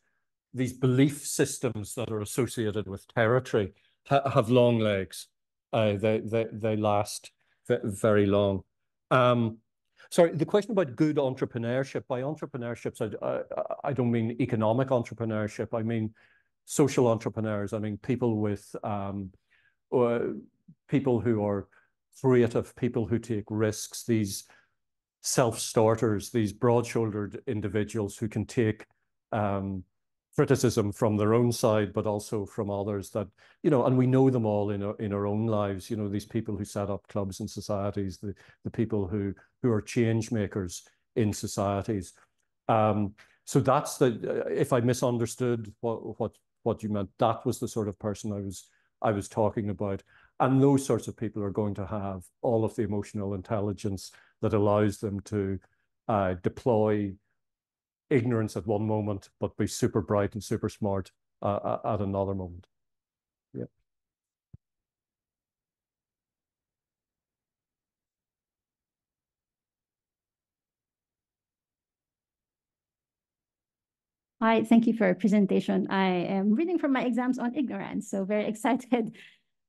these belief systems that are associated with territory, ha have long legs. Uh, they they they last very long. Um, Sorry, the question about good entrepreneurship. By entrepreneurships, I, I, I don't mean economic entrepreneurship. I mean social entrepreneurs. I mean people with um, people who are creative, people who take risks. These self-starters, these broad-shouldered individuals who can take um, criticism from their own side, but also from others that, you know, and we know them all in our, in our own lives, you know, these people who set up clubs and societies, the, the people who, who are change makers in societies. Um, so that's the, if I misunderstood what, what, what you meant, that was the sort of person I was, I was talking about. And those sorts of people are going to have all of the emotional intelligence that allows them to uh, deploy ignorance at one moment, but be super bright and super smart uh, at another moment. Yeah. Hi, thank you for your presentation. I am reading from my exams on ignorance, so very excited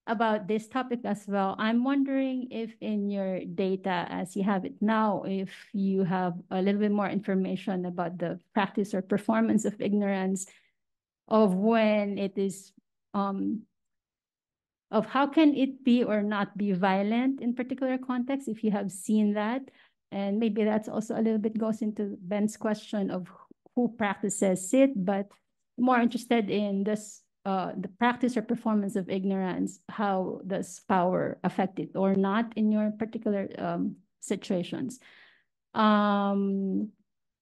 about this topic as well. I'm wondering if in your data as you have it now, if you have a little bit more information about the practice or performance of ignorance of when it is um, of how can it be or not be violent in particular context if you have seen that and maybe that's also a little bit goes into ben's question of who practices it but more interested in this uh, the practice or performance of ignorance how does power affect it or not in your particular um, situations um,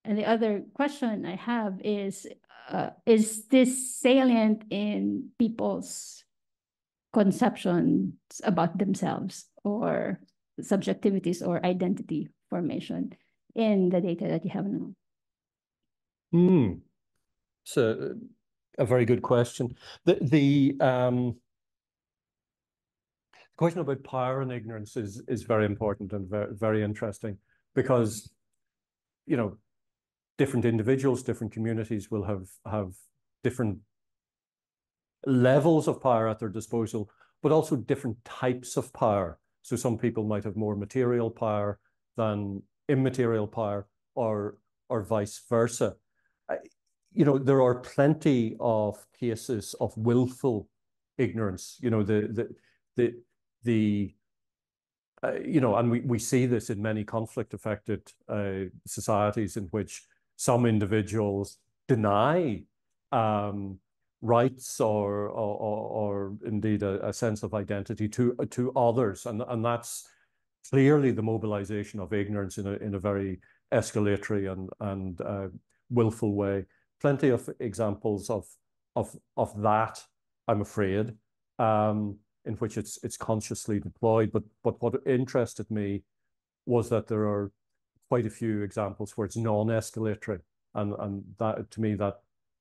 and the other question i have is uh, is this salient in people's conceptions about themselves or subjectivities or identity formation in the data that you have now? Hmm. So a very good question. The the um question about power and ignorance is is very important and very very interesting because you know different individuals, different communities will have have different levels of power at their disposal, but also different types of power. So some people might have more material power than immaterial power or or vice versa. You know, there are plenty of cases of willful ignorance. You know, the the the the uh, you know, and we, we see this in many conflict affected uh, societies in which some individuals deny um, rights or, or, or indeed a, a, sense of identity to, to others. And, and that's clearly the mobilization of ignorance in a, in a very escalatory and, and uh, willful way. Plenty of examples of, of, of that, I'm afraid, um, in which it's, it's consciously deployed. But, but what interested me was that there are quite a few examples where it's non-escalatory. And, and that, to me, that,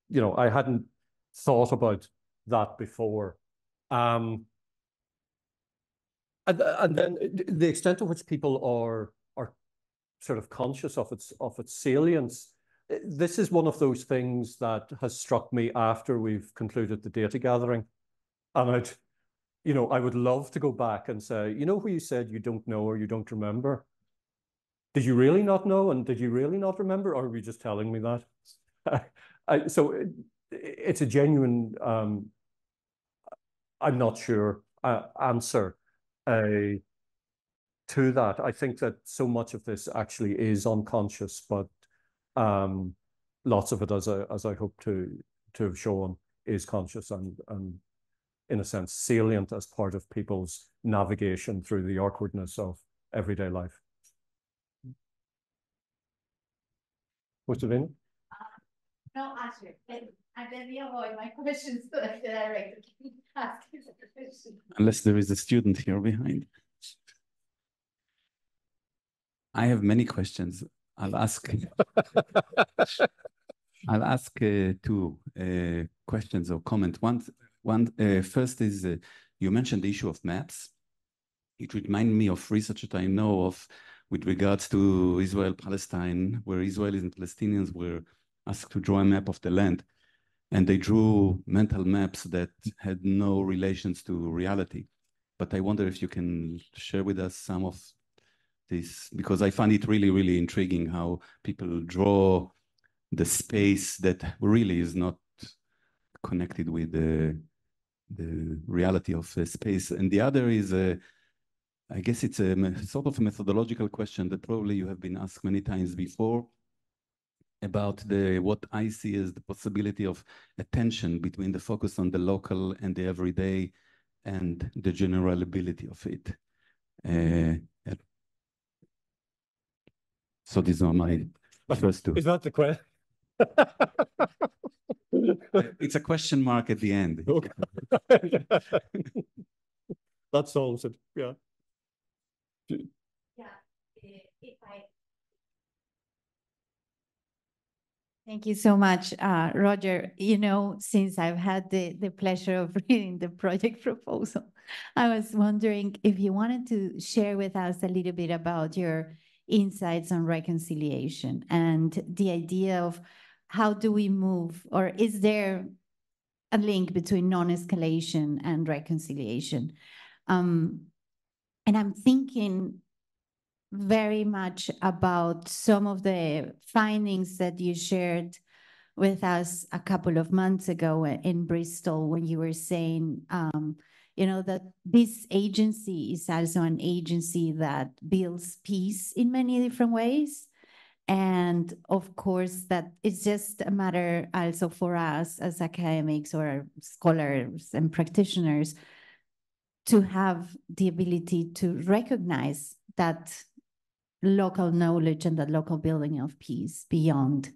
you know, I hadn't thought about that before. Um, and, and then the extent to which people are are sort of conscious of its of its salience. This is one of those things that has struck me after we've concluded the data gathering, and I'd, you know, I would love to go back and say, you know, who you said you don't know or you don't remember. Did you really not know, and did you really not remember, or are you just telling me that? I, so it's a genuine, um, I'm not sure, uh, answer uh, to that. I think that so much of this actually is unconscious, but um, lots of it, as I, as I hope to, to have shown, is conscious and, and in a sense salient as part of people's navigation through the awkwardness of everyday life. What's the name? No, answer. And then we avoid my questions to the director. Unless there is a student here behind. I have many questions. I'll ask. I'll ask uh, two uh, questions or comment. One, one uh, first is uh, you mentioned the issue of maps. It reminded me of research that I know of with regards to Israel Palestine, where Israelis and Palestinians were asked to draw a map of the land and they drew mental maps that had no relations to reality. But I wonder if you can share with us some of this, because I find it really, really intriguing how people draw the space that really is not connected with the, the reality of the space. And the other is, I guess it's a sort of a methodological question that probably you have been asked many times before about the what I see as the possibility of a tension between the focus on the local and the everyday and the generalizability of it. Uh, so these are my first two. Is that the question? it's a question mark at the end. Okay. that solves it. Yeah. Yeah. If I Thank you so much, uh, Roger. You know, since I've had the, the pleasure of reading the project proposal, I was wondering if you wanted to share with us a little bit about your insights on reconciliation and the idea of how do we move, or is there a link between non-escalation and reconciliation? Um, and I'm thinking very much about some of the findings that you shared with us a couple of months ago in Bristol when you were saying, um, you know, that this agency is also an agency that builds peace in many different ways. And of course, that it's just a matter also for us as academics or scholars and practitioners to have the ability to recognize that local knowledge and that local building of peace beyond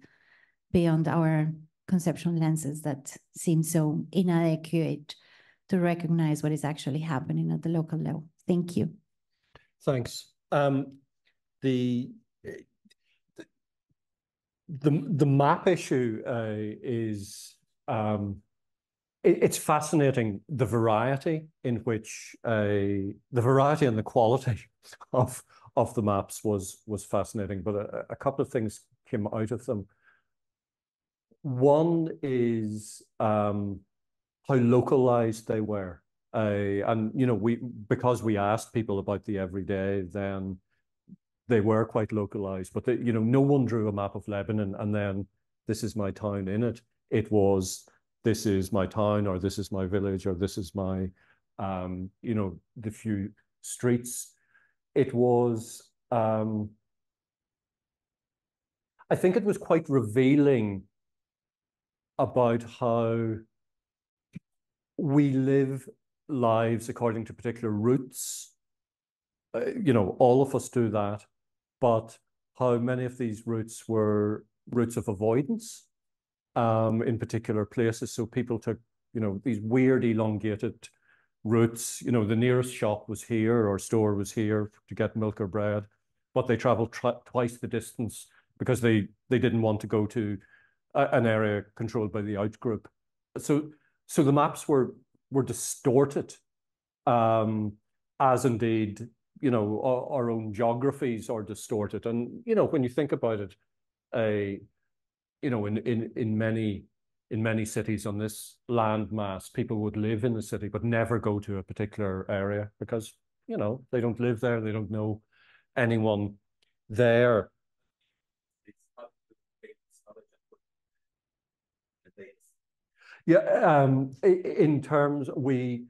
beyond our conceptual lenses that seem so inadequate to recognize what is actually happening at the local level. Thank you. Thanks. Um, the, the the map issue uh, is um, it, it's fascinating the variety in which uh, the variety and the quality of of the maps was was fascinating. But a, a couple of things came out of them. One is um, how localized they were. Uh, and you know, we because we asked people about the everyday, then they were quite localized. But you know, no one drew a map of Lebanon and then this is my town in it. It was this is my town or this is my village or this is my um, you know, the few streets. It was um, I think it was quite revealing about how we live lives according to particular routes. Uh, you know, all of us do that, but how many of these routes were routes of avoidance um, in particular places. So people took, you know, these weird elongated routes. You know, the nearest shop was here or store was here to get milk or bread, but they traveled twice the distance because they they didn't want to go to a, an area controlled by the outgroup. So so the maps were were distorted, um, as indeed you know our, our, own geographies are distorted. And you know when you think about it, a you know in in in many in many cities on this landmass, people would live in the city but never go to a particular area because you know they don't live there, they don't know anyone there. Yeah, um, in terms we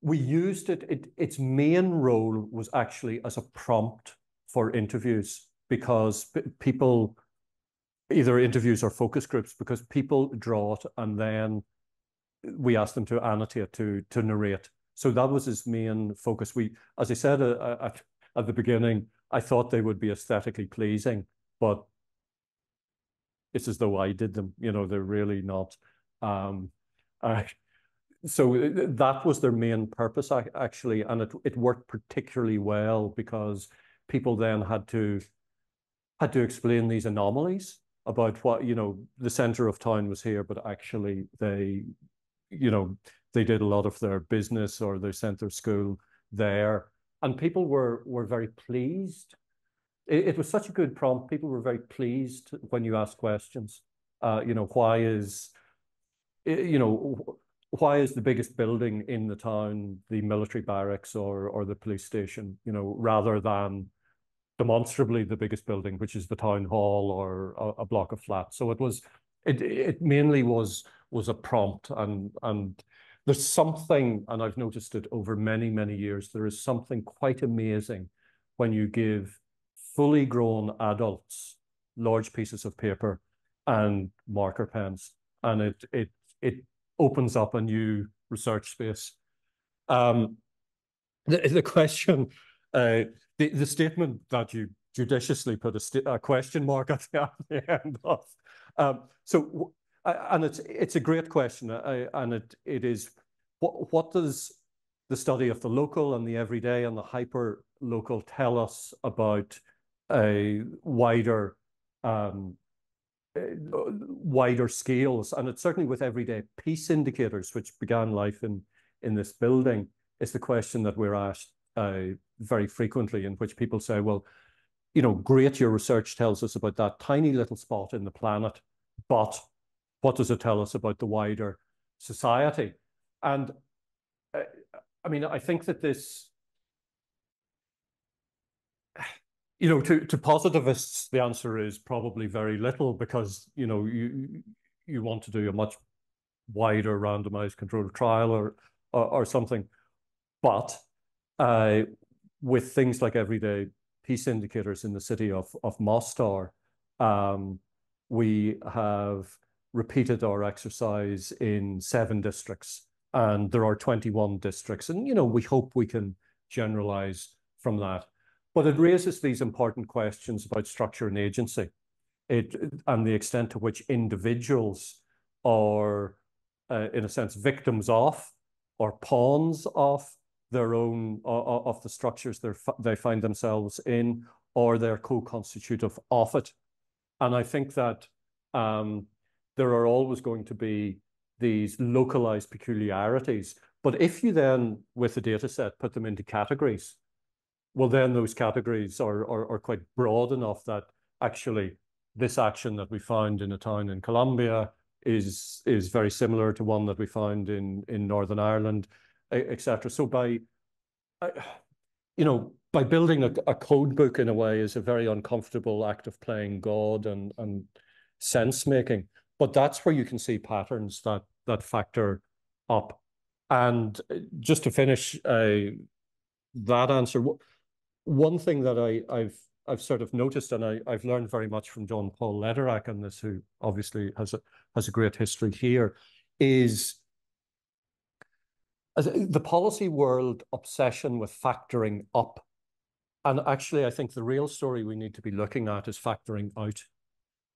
we used it, it. Its main role was actually as a prompt for interviews because people either interviews or focus groups because people draw it and then we ask them to annotate to to narrate. So that was his main focus. We, as I said uh, at, at the beginning, I thought they would be aesthetically pleasing, but it's as though I did them. You know, they're really not. Um, I, so that was their main purpose actually, and it it worked particularly well because people then had to had to explain these anomalies about what you know the center of town was here, but actually they, you know, they did a lot of their business or they sent their school there, and people were were very pleased. It, it was such a good prompt. People were very pleased when you asked questions. Uh, you know, why is you know, why is the biggest building in the town the military barracks or or the police station? You know, rather than demonstrably the biggest building, which is the town hall or a, a block of flats. So it was, it it mainly was was a prompt, and and there's something, and I've noticed it over many many years. There is something quite amazing when you give fully grown adults large pieces of paper and marker pens, and it it it opens up a new research space. Um, the, the question, uh, the, the statement that you judiciously put a, a question mark at the, end of. Um, so, and it's it's a great question, uh, and it it is what what does the study of the local and the everyday and the hyper local tell us about a wider um, wider scales. And it's certainly with everyday peace indicators, which began life in, in this building, is the question that we're asked uh, very frequently, in which people say, well, you know, great, your research tells us about that tiny little spot in the planet, but what does it tell us about the wider society? And uh, I mean, I think that this, you know, to, to positivists, the answer is probably very little because, you know, you you want to do a much wider randomized controlled trial or, or, or something. But uh, with things like everyday peace indicators in the city of, of Mostar, um, we have repeated our exercise in seven districts and there are 21 districts. And, you know, we hope we can generalize from that. But it raises these important questions about structure and agency it, and the extent to which individuals are, uh, in a sense, victims of or pawns of their own, uh, of the structures they find themselves in, or they're co-constitutive of it. And I think that um, there are always going to be these localized peculiarities. But if you then, with the data set, put them into categories, well, then those categories are, are, are quite broad enough that actually this action that we found in a town in Colombia is is very similar to one that we found in in Northern Ireland, etc. So by you know by building a, a code book in a way is a very uncomfortable act of playing God and and sense making. But that's where you can see patterns that that factor up. And uh, just to finish uh, that answer, one thing that I, I've I've sort of noticed, and I, I've learned very much from John Paul Lederach on this, who obviously has a has a great history here, is the policy world obsession with factoring up. And actually, I think the real story we need to be looking at is factoring out,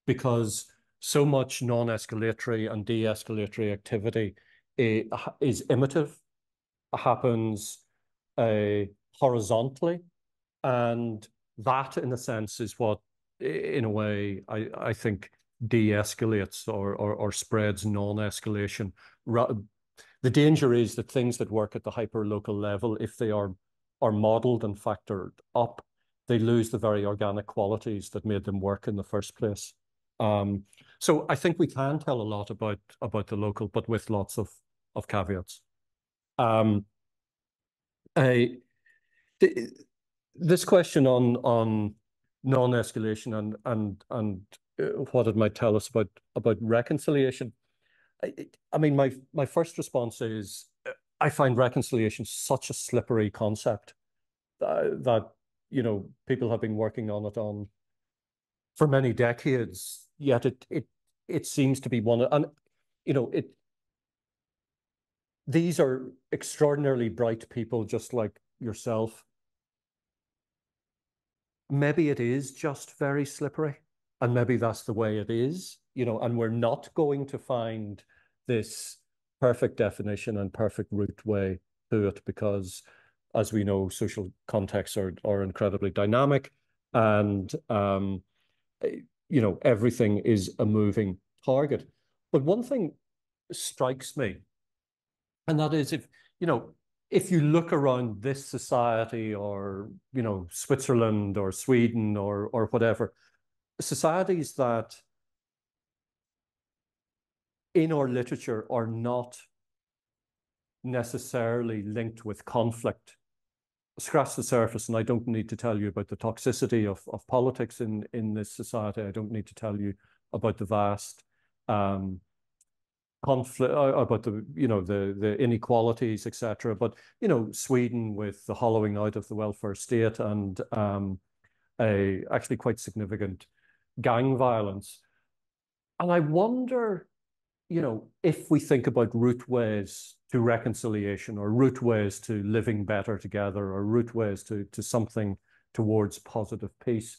because so much non-escalatory and de-escalatory activity eh, is imitative, happens uh, horizontally, and that, in a sense, is what, in a way, I, I think de-escalates or, or, or spreads non-escalation. The danger is that things that work at the hyper-local level, if they are, are modeled and factored up, they lose the very organic qualities that made them work in the first place. Um, so I think we can tell a lot about about the local, but with lots of of caveats. Um, I, the, this question on on non-escalation and and and uh, what it might tell us about about reconciliation. I, I mean, my my first response is uh, I find reconciliation such a slippery concept that, that you know people have been working on it on for many decades yet it it it seems to be one and you know it these are extraordinarily bright people just like yourself maybe it is just very slippery and maybe that's the way it is you know and we're not going to find this perfect definition and perfect route way to it because as we know social contexts are are incredibly dynamic and um you know, everything is a moving target. But one thing strikes me, and that is if, you know, if you look around this society or, you know, Switzerland or Sweden or or whatever, societies that in our literature are not necessarily linked with conflict scratch the surface, and I don't need to tell you about the toxicity of, of politics in, in this society. I don't need to tell you about the vast um, conflict, uh, about the, you know, the, the inequalities, etc. But, you know, Sweden with the hollowing out of the welfare state and um, a actually quite significant gang violence. And I wonder, you know, if we think about route ways to reconciliation or route ways to living better together or route ways to, to something towards positive peace.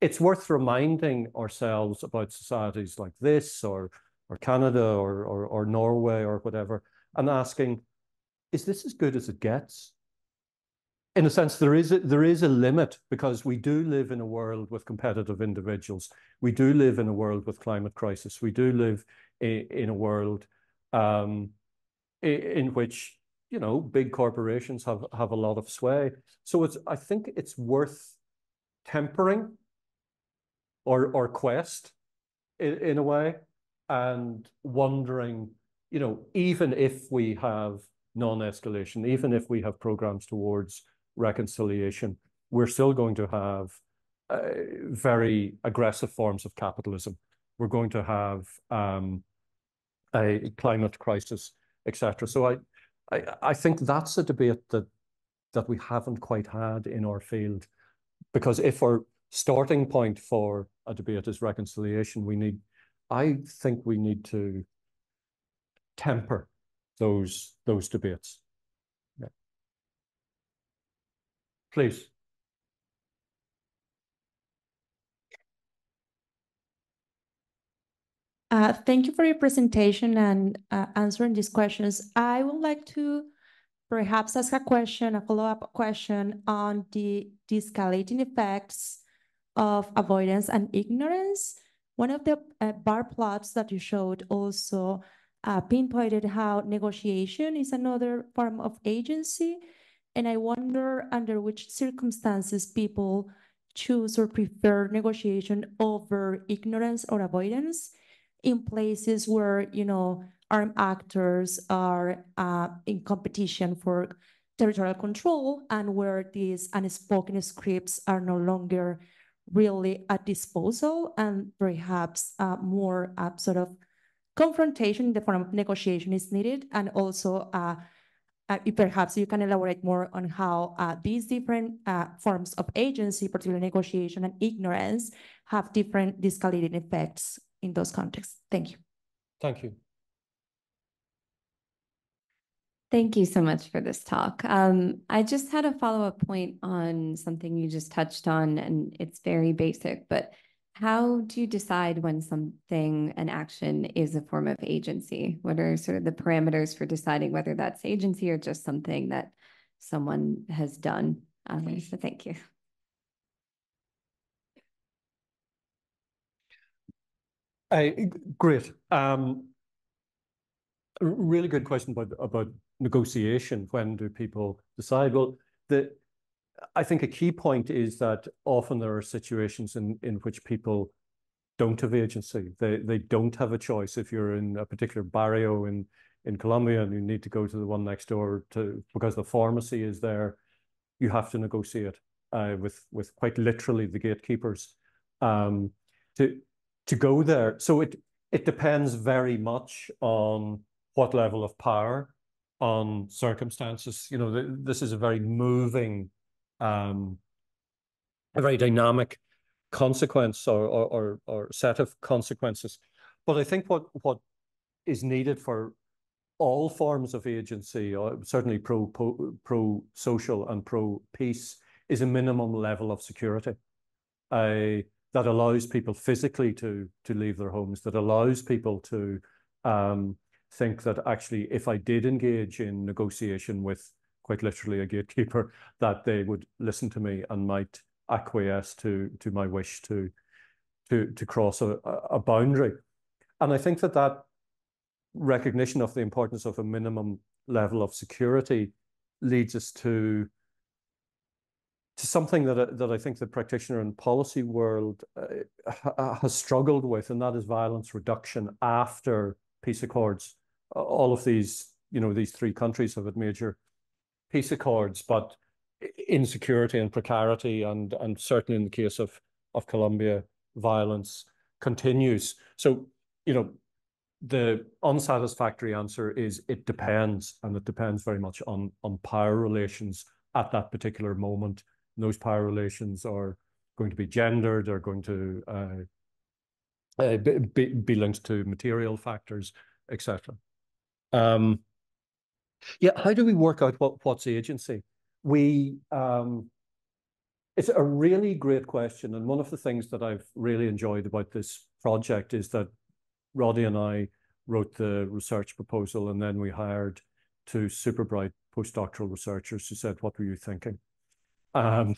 It's worth reminding ourselves about societies like this or, or Canada or, or, or Norway or whatever and asking, is this as good as it gets? in a sense, there is a, there is a limit because we do live in a world with competitive individuals. We do live in a world with climate crisis. We do live in, in a world um, in which you know big corporations have have a lot of sway. So it's I think it's worth tempering or or quest in, in a way and wondering, you know, even if we have non-escalation, even if we have programs towards reconciliation, we're still going to have uh, very aggressive forms of capitalism. We're going to have um, a climate crisis, etc. So I, I, I think that's a debate that that we haven't quite had in our field, because if our starting point for a debate is reconciliation, we need, I think we need to temper those those debates. Yeah. Please. Uh, thank you for your presentation and uh, answering these questions. I would like to perhaps ask a question, a follow-up question on the de-escalating effects of avoidance and ignorance. One of the uh, bar plots that you showed also uh, pinpointed how negotiation is another form of agency. And I wonder under which circumstances people choose or prefer negotiation over ignorance or avoidance in places where, you know, armed actors are uh, in competition for territorial control and where these unspoken scripts are no longer really at disposal and perhaps uh, more uh, sort of confrontation in the form of negotiation is needed and also uh, uh, perhaps you can elaborate more on how uh, these different uh, forms of agency, particularly negotiation and ignorance, have different de-escalating effects in those contexts. Thank you. Thank you. Thank you so much for this talk. Um, I just had a follow-up point on something you just touched on, and it's very basic, but how do you decide when something, an action is a form of agency? What are sort of the parameters for deciding whether that's agency or just something that someone has done? Um, so thank you. Uh, great. Um, really good question about about negotiation. When do people decide? Well, the I think a key point is that often there are situations in in which people don't have agency. They they don't have a choice. If you're in a particular barrio in in Colombia and you need to go to the one next door to because the pharmacy is there, you have to negotiate uh, with with quite literally the gatekeepers um, to to go there. So it it depends very much on what level of power, on circumstances. You know, th this is a very moving, um, a very dynamic consequence or, or, or, or set of consequences. But I think what what is needed for all forms of agency, or certainly pro, pro, pro social and pro peace, is a minimum level of security. I that allows people physically to to leave their homes, that allows people to um, think that actually, if I did engage in negotiation with quite literally a gatekeeper, that they would listen to me and might acquiesce to to my wish to to to cross a, a boundary. And I think that that recognition of the importance of a minimum level of security leads us to to something that, that I think the practitioner and policy world uh, has struggled with, and that is violence reduction after peace accords. All of these, you know, these three countries have had major peace accords, but insecurity and precarity, and and certainly in the case of of Colombia, violence continues. So, you know, the unsatisfactory answer is it depends, and it depends very much on on power relations at that particular moment those power relations are going to be gendered, are going to uh, uh, be, be linked to material factors, etc. Um, yeah, how do we work out what, what's agency? We um, it's a really great question, and one of the things that I've really enjoyed about this project is that Roddy and I wrote the research proposal, and then we hired two super bright postdoctoral researchers who said, "What were you thinking?" um,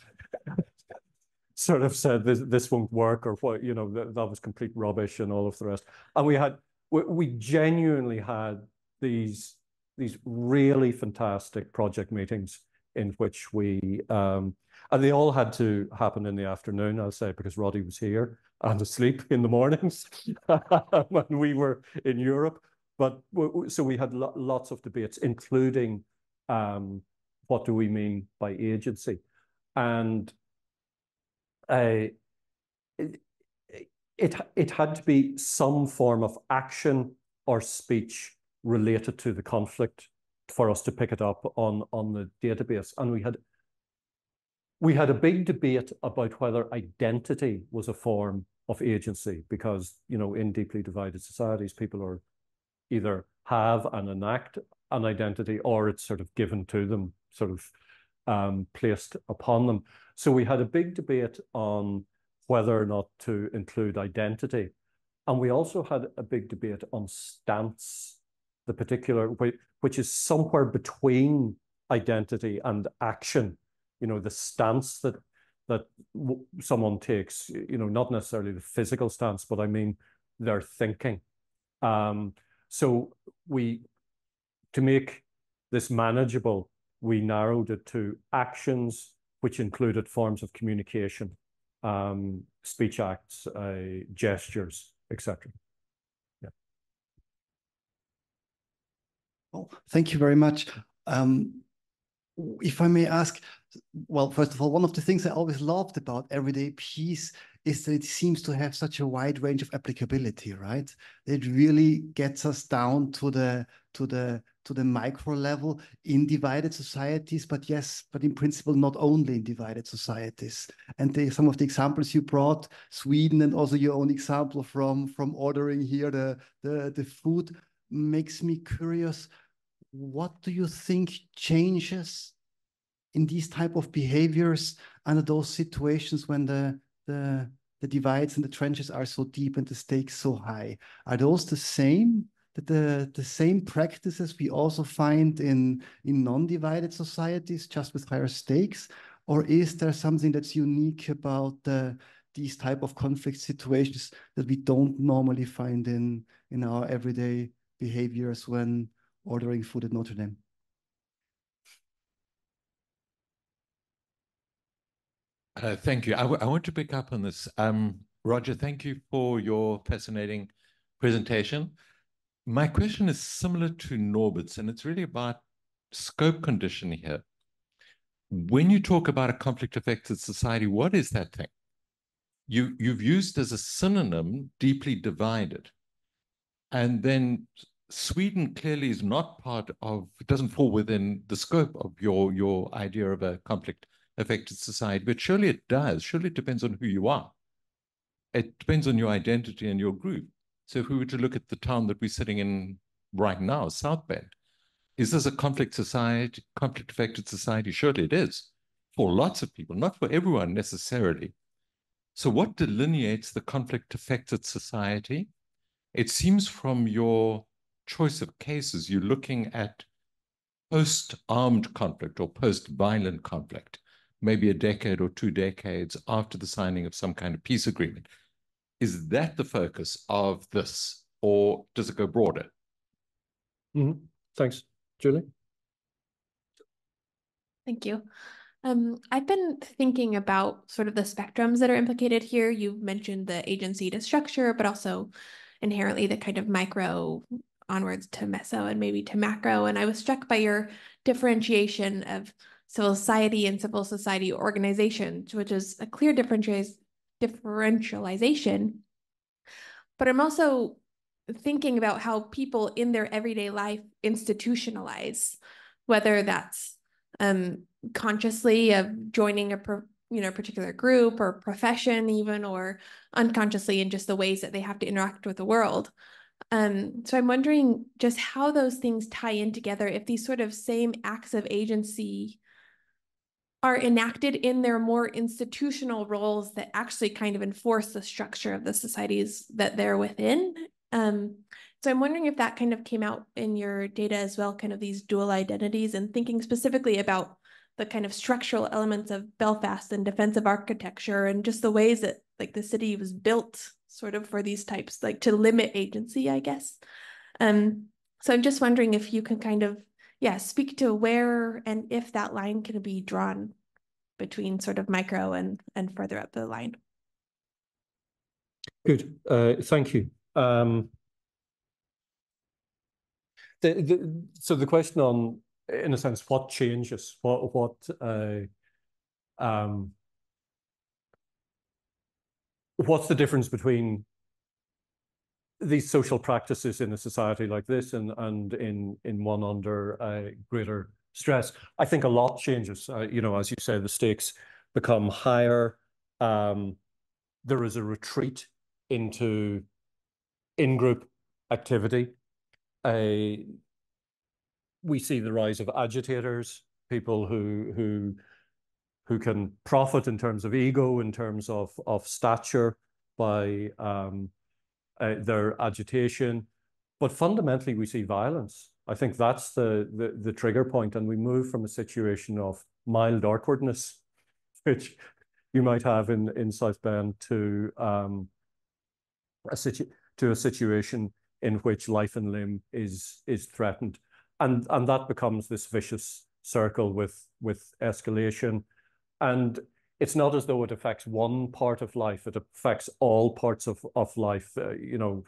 sort of said this this won't work or what you know that, that was complete rubbish and all of the rest. And we had we, we genuinely had these these really fantastic project meetings in which we, um, and they all had to happen in the afternoon, I'll say, because Roddy was here and asleep in the mornings when we were in Europe. But so we had lo lots of debates, including um, what do we mean by agency? And uh, it, it had to be some form of action or speech related to the conflict for us to pick it up on, on the database. And we had we had a big debate about whether identity was a form of agency because, you know, in deeply divided societies, people are either have and enact an identity or it's sort of given to them, sort of um, placed upon them. So we had a big debate on whether or not to include identity. And we also had a big debate on stance, the particular, which is somewhere between identity and action. You know, the stance that that someone takes, you know, not necessarily the physical stance, but I mean their thinking. Um, so we, to make this manageable, we narrowed it to actions which included forms of communication, um, speech acts, uh, gestures, etc. Oh, thank you very much. Um, if I may ask, well, first of all, one of the things I always loved about everyday peace is that it seems to have such a wide range of applicability, right? It really gets us down to the to the to the micro level in divided societies, but yes, but in principle, not only in divided societies. And the, some of the examples you brought, Sweden, and also your own example from from ordering here the the the food, makes me curious. What do you think changes in these type of behaviors under those situations when the the the divides and the trenches are so deep and the stakes so high? Are those the same? That the, the same practices we also find in, in non-divided societies, just with higher stakes? Or is there something that's unique about the, these type of conflict situations that we don't normally find in, in our everyday behaviors when ordering food at Notre Dame? Uh, thank you. I, I want to pick up on this. Um, Roger, thank you for your fascinating presentation. My question is similar to Norbert's, and it's really about scope conditioning here. When you talk about a conflict-affected society, what is that thing? You, you've used as a synonym deeply divided. And then Sweden clearly is not part of, it doesn't fall within the scope of your, your idea of a conflict affected society, but surely it does. Surely it depends on who you are. It depends on your identity and your group. So if we were to look at the town that we're sitting in right now, South Bend, is this a conflict society, conflict affected society? Surely it is for lots of people, not for everyone necessarily. So what delineates the conflict affected society? It seems from your choice of cases, you're looking at post-armed conflict or post-violent conflict maybe a decade or two decades after the signing of some kind of peace agreement. Is that the focus of this, or does it go broader? Mm -hmm. Thanks. Julie? Thank you. Um, I've been thinking about sort of the spectrums that are implicated here. You've mentioned the agency to structure, but also inherently the kind of micro onwards to meso and maybe to macro. And I was struck by your differentiation of civil society and civil society organizations, which is a clear differentialization. But I'm also thinking about how people in their everyday life institutionalize, whether that's um, consciously of joining a you know particular group or profession even, or unconsciously in just the ways that they have to interact with the world. Um, so I'm wondering just how those things tie in together, if these sort of same acts of agency are enacted in their more institutional roles that actually kind of enforce the structure of the societies that they're within. Um, so I'm wondering if that kind of came out in your data as well, kind of these dual identities and thinking specifically about the kind of structural elements of Belfast and defensive architecture and just the ways that like the city was built sort of for these types, like to limit agency, I guess. Um, so I'm just wondering if you can kind of yeah, speak to where and if that line can be drawn between sort of micro and and further up the line. Good. Uh, thank you. Um, the, the, so the question on, in a sense, what changes, what what uh, um, what's the difference between these social practices in a society like this and and in in one under uh, greater stress? I think a lot changes. Uh, you know, as you say, the stakes become higher. Um, there is a retreat into in-group activity. Uh, we see the rise of agitators, people who who who can profit in terms of ego, in terms of of stature by um, uh, their agitation. But fundamentally, we see violence. I think that's the, the the trigger point, and we move from a situation of mild awkwardness, which you might have in in South Bend, to um, a situ to a situation in which life and limb is is threatened, and and that becomes this vicious circle with with escalation, and it's not as though it affects one part of life; it affects all parts of of life. Uh, you know,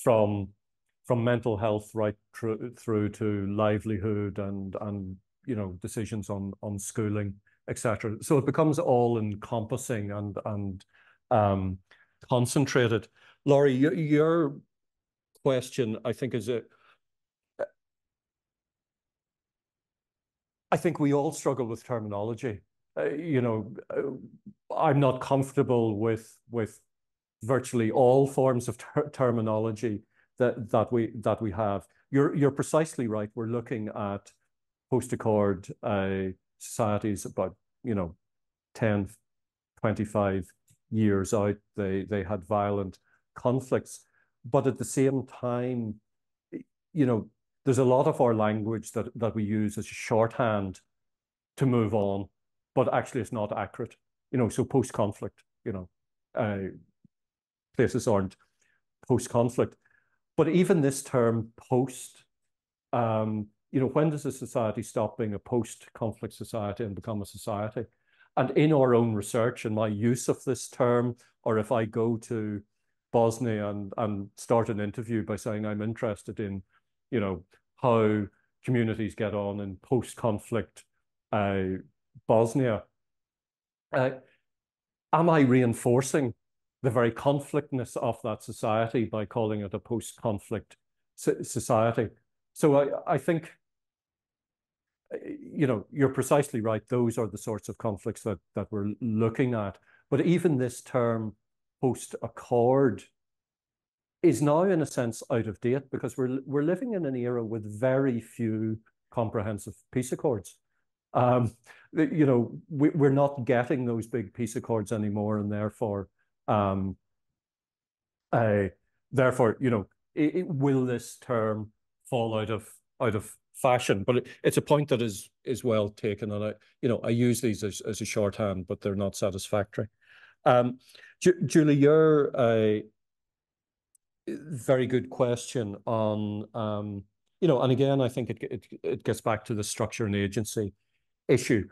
from from mental health right through through to livelihood and and you know decisions on on schooling, etc. So it becomes all encompassing and and um, concentrated. Laurie, your, your question, I think, is a. I think we all struggle with terminology. Uh, you know, uh, I'm not comfortable with with virtually all forms of ter terminology that that we that we have. You're you're precisely right. We're looking at post-accord uh, societies about you know 10, 25 years out, they they had violent conflicts. But at the same time, you know, there's a lot of our language that that we use as shorthand to move on, but actually it's not accurate. You know, so post-conflict, you know, uh, places aren't post-conflict. But even this term post, um, you know, when does a society stop being a post-conflict society and become a society? And in our own research and my use of this term, or if I go to Bosnia and, and start an interview by saying I'm interested in, you know, how communities get on in post-conflict uh, Bosnia, uh, am I reinforcing the very conflictness of that society by calling it a post-conflict society? So I, I think you know, you're precisely right. Those are the sorts of conflicts that that we're looking at. But even this term post-accord is now, in a sense, out of date because we're we're living in an era with very few comprehensive peace accords. Um, you know, we, we're not getting those big peace accords anymore, and therefore, um, therefore, you know, will this term fall out of out of fashion. But it, it's a point that is is well taken, and I you know I use these as a shorthand, but they're not satisfactory. Um, Ju Julie, you're a very good question on you know, and again, I think it, it it gets back to the structure and agency issue.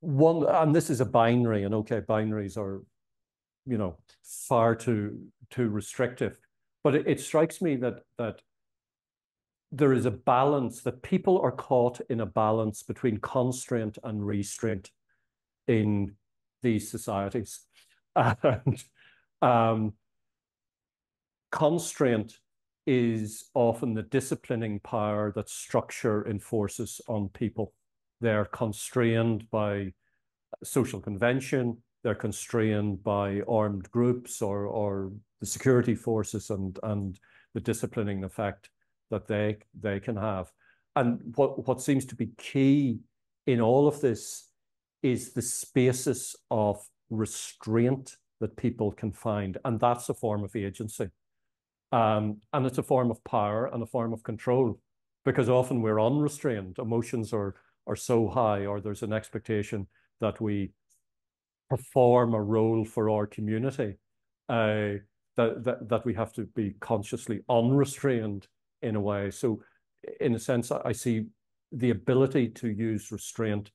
One, and this is a binary, and okay, binaries are, you know, far too too restrictive. But it, it strikes me that that there is a balance that people are caught in a balance between constraint and restraint in these societies. And um, constraint is often the disciplining power that structure enforces on people. They're constrained by social convention, they're constrained by armed groups or, or the security forces and, and the disciplining effect that they they can have. And what what seems to be key in all of this is the spaces of restraint that people can find, and that's a form of agency. Um, and it's a form of power and a form of control, because often we're unrestrained. Emotions are are so high, or there's an expectation that we perform a role for our community, uh, that, that that we have to be consciously unrestrained in a way. So in a sense, I see the ability to use restraint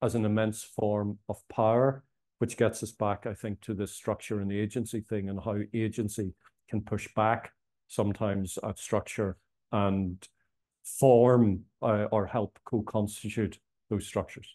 as an immense form of power, which gets us back, I think, to the structure and the agency thing and how agency can push back sometimes at structure and form uh, or help co-constitute those structures.